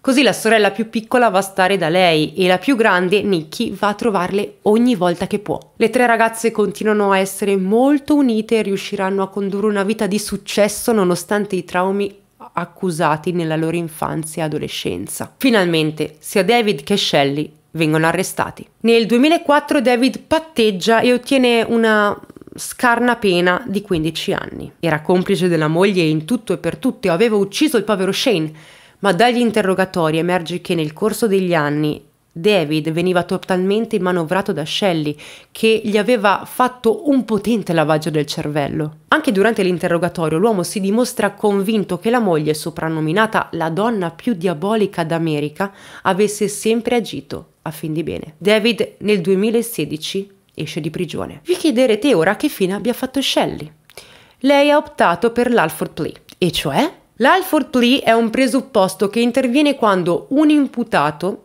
Così la sorella più piccola va a stare da lei e la più grande, Nikki, va a trovarle ogni volta che può. Le tre ragazze continuano a essere molto unite e riusciranno a condurre una vita di successo nonostante i traumi accusati nella loro infanzia e adolescenza. Finalmente, sia David che Shelley vengono arrestati. Nel 2004 David patteggia e ottiene una scarna pena di 15 anni. Era complice della moglie in tutto e per tutto e aveva ucciso il povero Shane, ma dagli interrogatori emerge che nel corso degli anni David veniva totalmente manovrato da Shelley, che gli aveva fatto un potente lavaggio del cervello. Anche durante l'interrogatorio l'uomo si dimostra convinto che la moglie, soprannominata la donna più diabolica d'America, avesse sempre agito a fin di bene. David nel 2016 esce di prigione. Vi chiederete ora che fine abbia fatto Shelley. Lei ha optato per l'Alford Plea, e cioè L'Alford Plea è un presupposto che interviene quando un imputato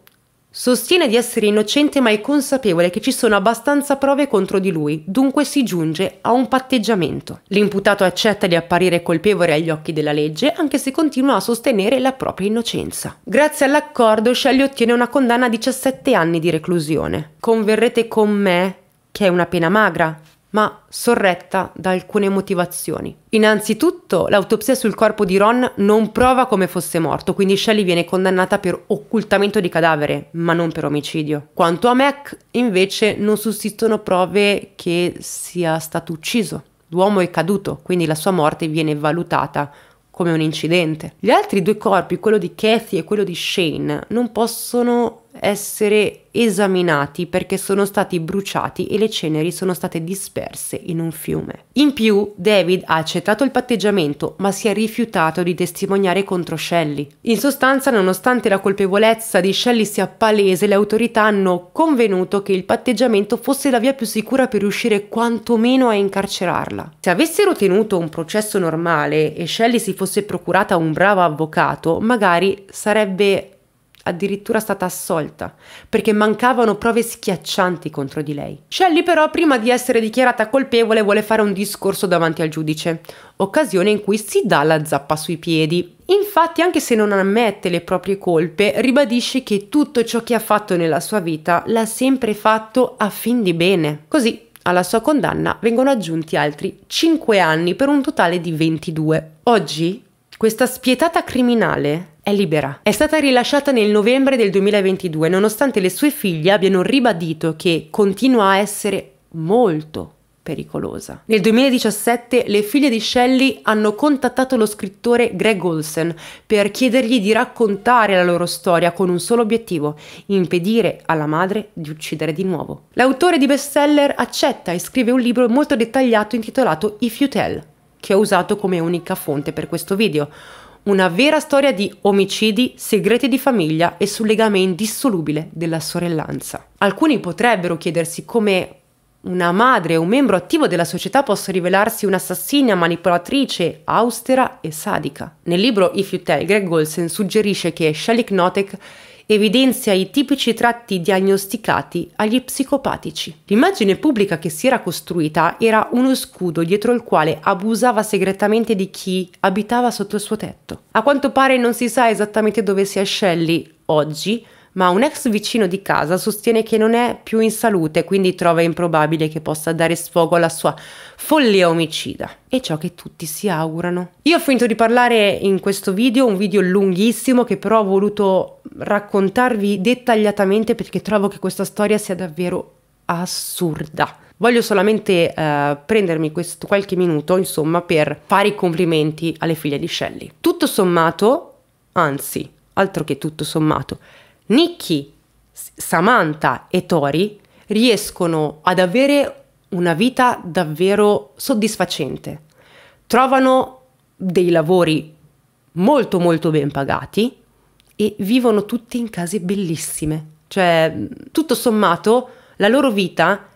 sostiene di essere innocente ma è consapevole che ci sono abbastanza prove contro di lui, dunque si giunge a un patteggiamento. L'imputato accetta di apparire colpevole agli occhi della legge anche se continua a sostenere la propria innocenza. Grazie all'accordo Shelley ottiene una condanna a 17 anni di reclusione. Converrete con me che è una pena magra, ma sorretta da alcune motivazioni. Innanzitutto, l'autopsia sul corpo di Ron non prova come fosse morto, quindi Shelley viene condannata per occultamento di cadavere, ma non per omicidio. Quanto a Mac, invece, non sussistono prove che sia stato ucciso. L'uomo è caduto, quindi la sua morte viene valutata come un incidente. Gli altri due corpi, quello di Kathy e quello di Shane, non possono essere esaminati perché sono stati bruciati e le ceneri sono state disperse in un fiume. In più, David ha accettato il patteggiamento, ma si è rifiutato di testimoniare contro Shelley. In sostanza, nonostante la colpevolezza di Shelley sia palese, le autorità hanno convenuto che il patteggiamento fosse la via più sicura per riuscire quantomeno a incarcerarla. Se avessero tenuto un processo normale e Shelley si fosse procurata un bravo avvocato, magari sarebbe addirittura stata assolta, perché mancavano prove schiaccianti contro di lei. Shelley però prima di essere dichiarata colpevole vuole fare un discorso davanti al giudice, occasione in cui si dà la zappa sui piedi. Infatti, anche se non ammette le proprie colpe, ribadisce che tutto ciò che ha fatto nella sua vita l'ha sempre fatto a fin di bene. Così, alla sua condanna vengono aggiunti altri 5 anni per un totale di 22. Oggi, questa spietata criminale è libera. È stata rilasciata nel novembre del 2022 nonostante le sue figlie abbiano ribadito che continua a essere molto pericolosa. Nel 2017 le figlie di Shelley hanno contattato lo scrittore Greg Olsen per chiedergli di raccontare la loro storia con un solo obiettivo, impedire alla madre di uccidere di nuovo. L'autore di bestseller accetta e scrive un libro molto dettagliato intitolato If You Tell, che ho usato come unica fonte per questo video una vera storia di omicidi, segreti di famiglia e sul legame indissolubile della sorellanza. Alcuni potrebbero chiedersi come una madre o un membro attivo della società possa rivelarsi un'assassina, manipolatrice, austera e sadica. Nel libro If You Tell, Greg Olsen suggerisce che Shelley Knotek evidenzia i tipici tratti diagnosticati agli psicopatici. L'immagine pubblica che si era costruita era uno scudo dietro il quale abusava segretamente di chi abitava sotto il suo tetto. A quanto pare non si sa esattamente dove sia Shelley oggi, ma un ex vicino di casa sostiene che non è più in salute, quindi trova improbabile che possa dare sfogo alla sua follia omicida. È ciò che tutti si augurano. Io ho finito di parlare in questo video, un video lunghissimo che però ho voluto raccontarvi dettagliatamente perché trovo che questa storia sia davvero assurda. Voglio solamente uh, prendermi questo qualche minuto, insomma, per fare i complimenti alle figlie di Shelley. Tutto sommato, anzi, altro che tutto sommato, Nikki, Samantha e Tori riescono ad avere una vita davvero soddisfacente. Trovano dei lavori molto molto ben pagati e vivono tutti in case bellissime. Cioè, tutto sommato, la loro vita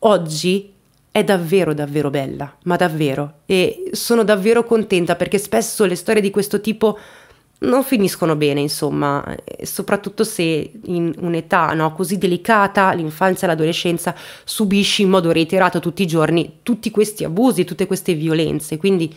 oggi è davvero davvero bella, ma davvero. E sono davvero contenta perché spesso le storie di questo tipo non finiscono bene, insomma, soprattutto se in un'età no, così delicata, l'infanzia e l'adolescenza, subisci in modo reiterato tutti i giorni tutti questi abusi, tutte queste violenze. Quindi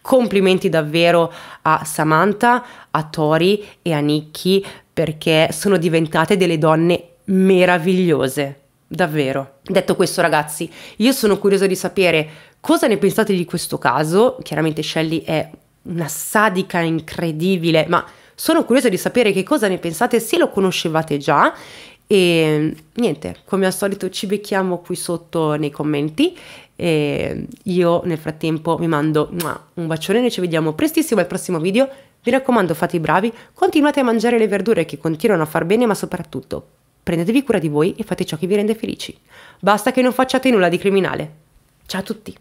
complimenti davvero a Samantha, a Tori e a Nikki perché sono diventate delle donne meravigliose. Davvero. Detto questo, ragazzi, io sono curiosa di sapere cosa ne pensate di questo caso. Chiaramente Shelley è una sadica incredibile, ma sono curiosa di sapere che cosa ne pensate, se lo conoscevate già. E niente, come al solito ci becchiamo qui sotto nei commenti. E io nel frattempo vi mando un bacione, noi ci vediamo prestissimo al prossimo video. Vi raccomando, fate i bravi, continuate a mangiare le verdure che continuano a far bene, ma soprattutto prendetevi cura di voi e fate ciò che vi rende felici. Basta che non facciate nulla di criminale. Ciao a tutti!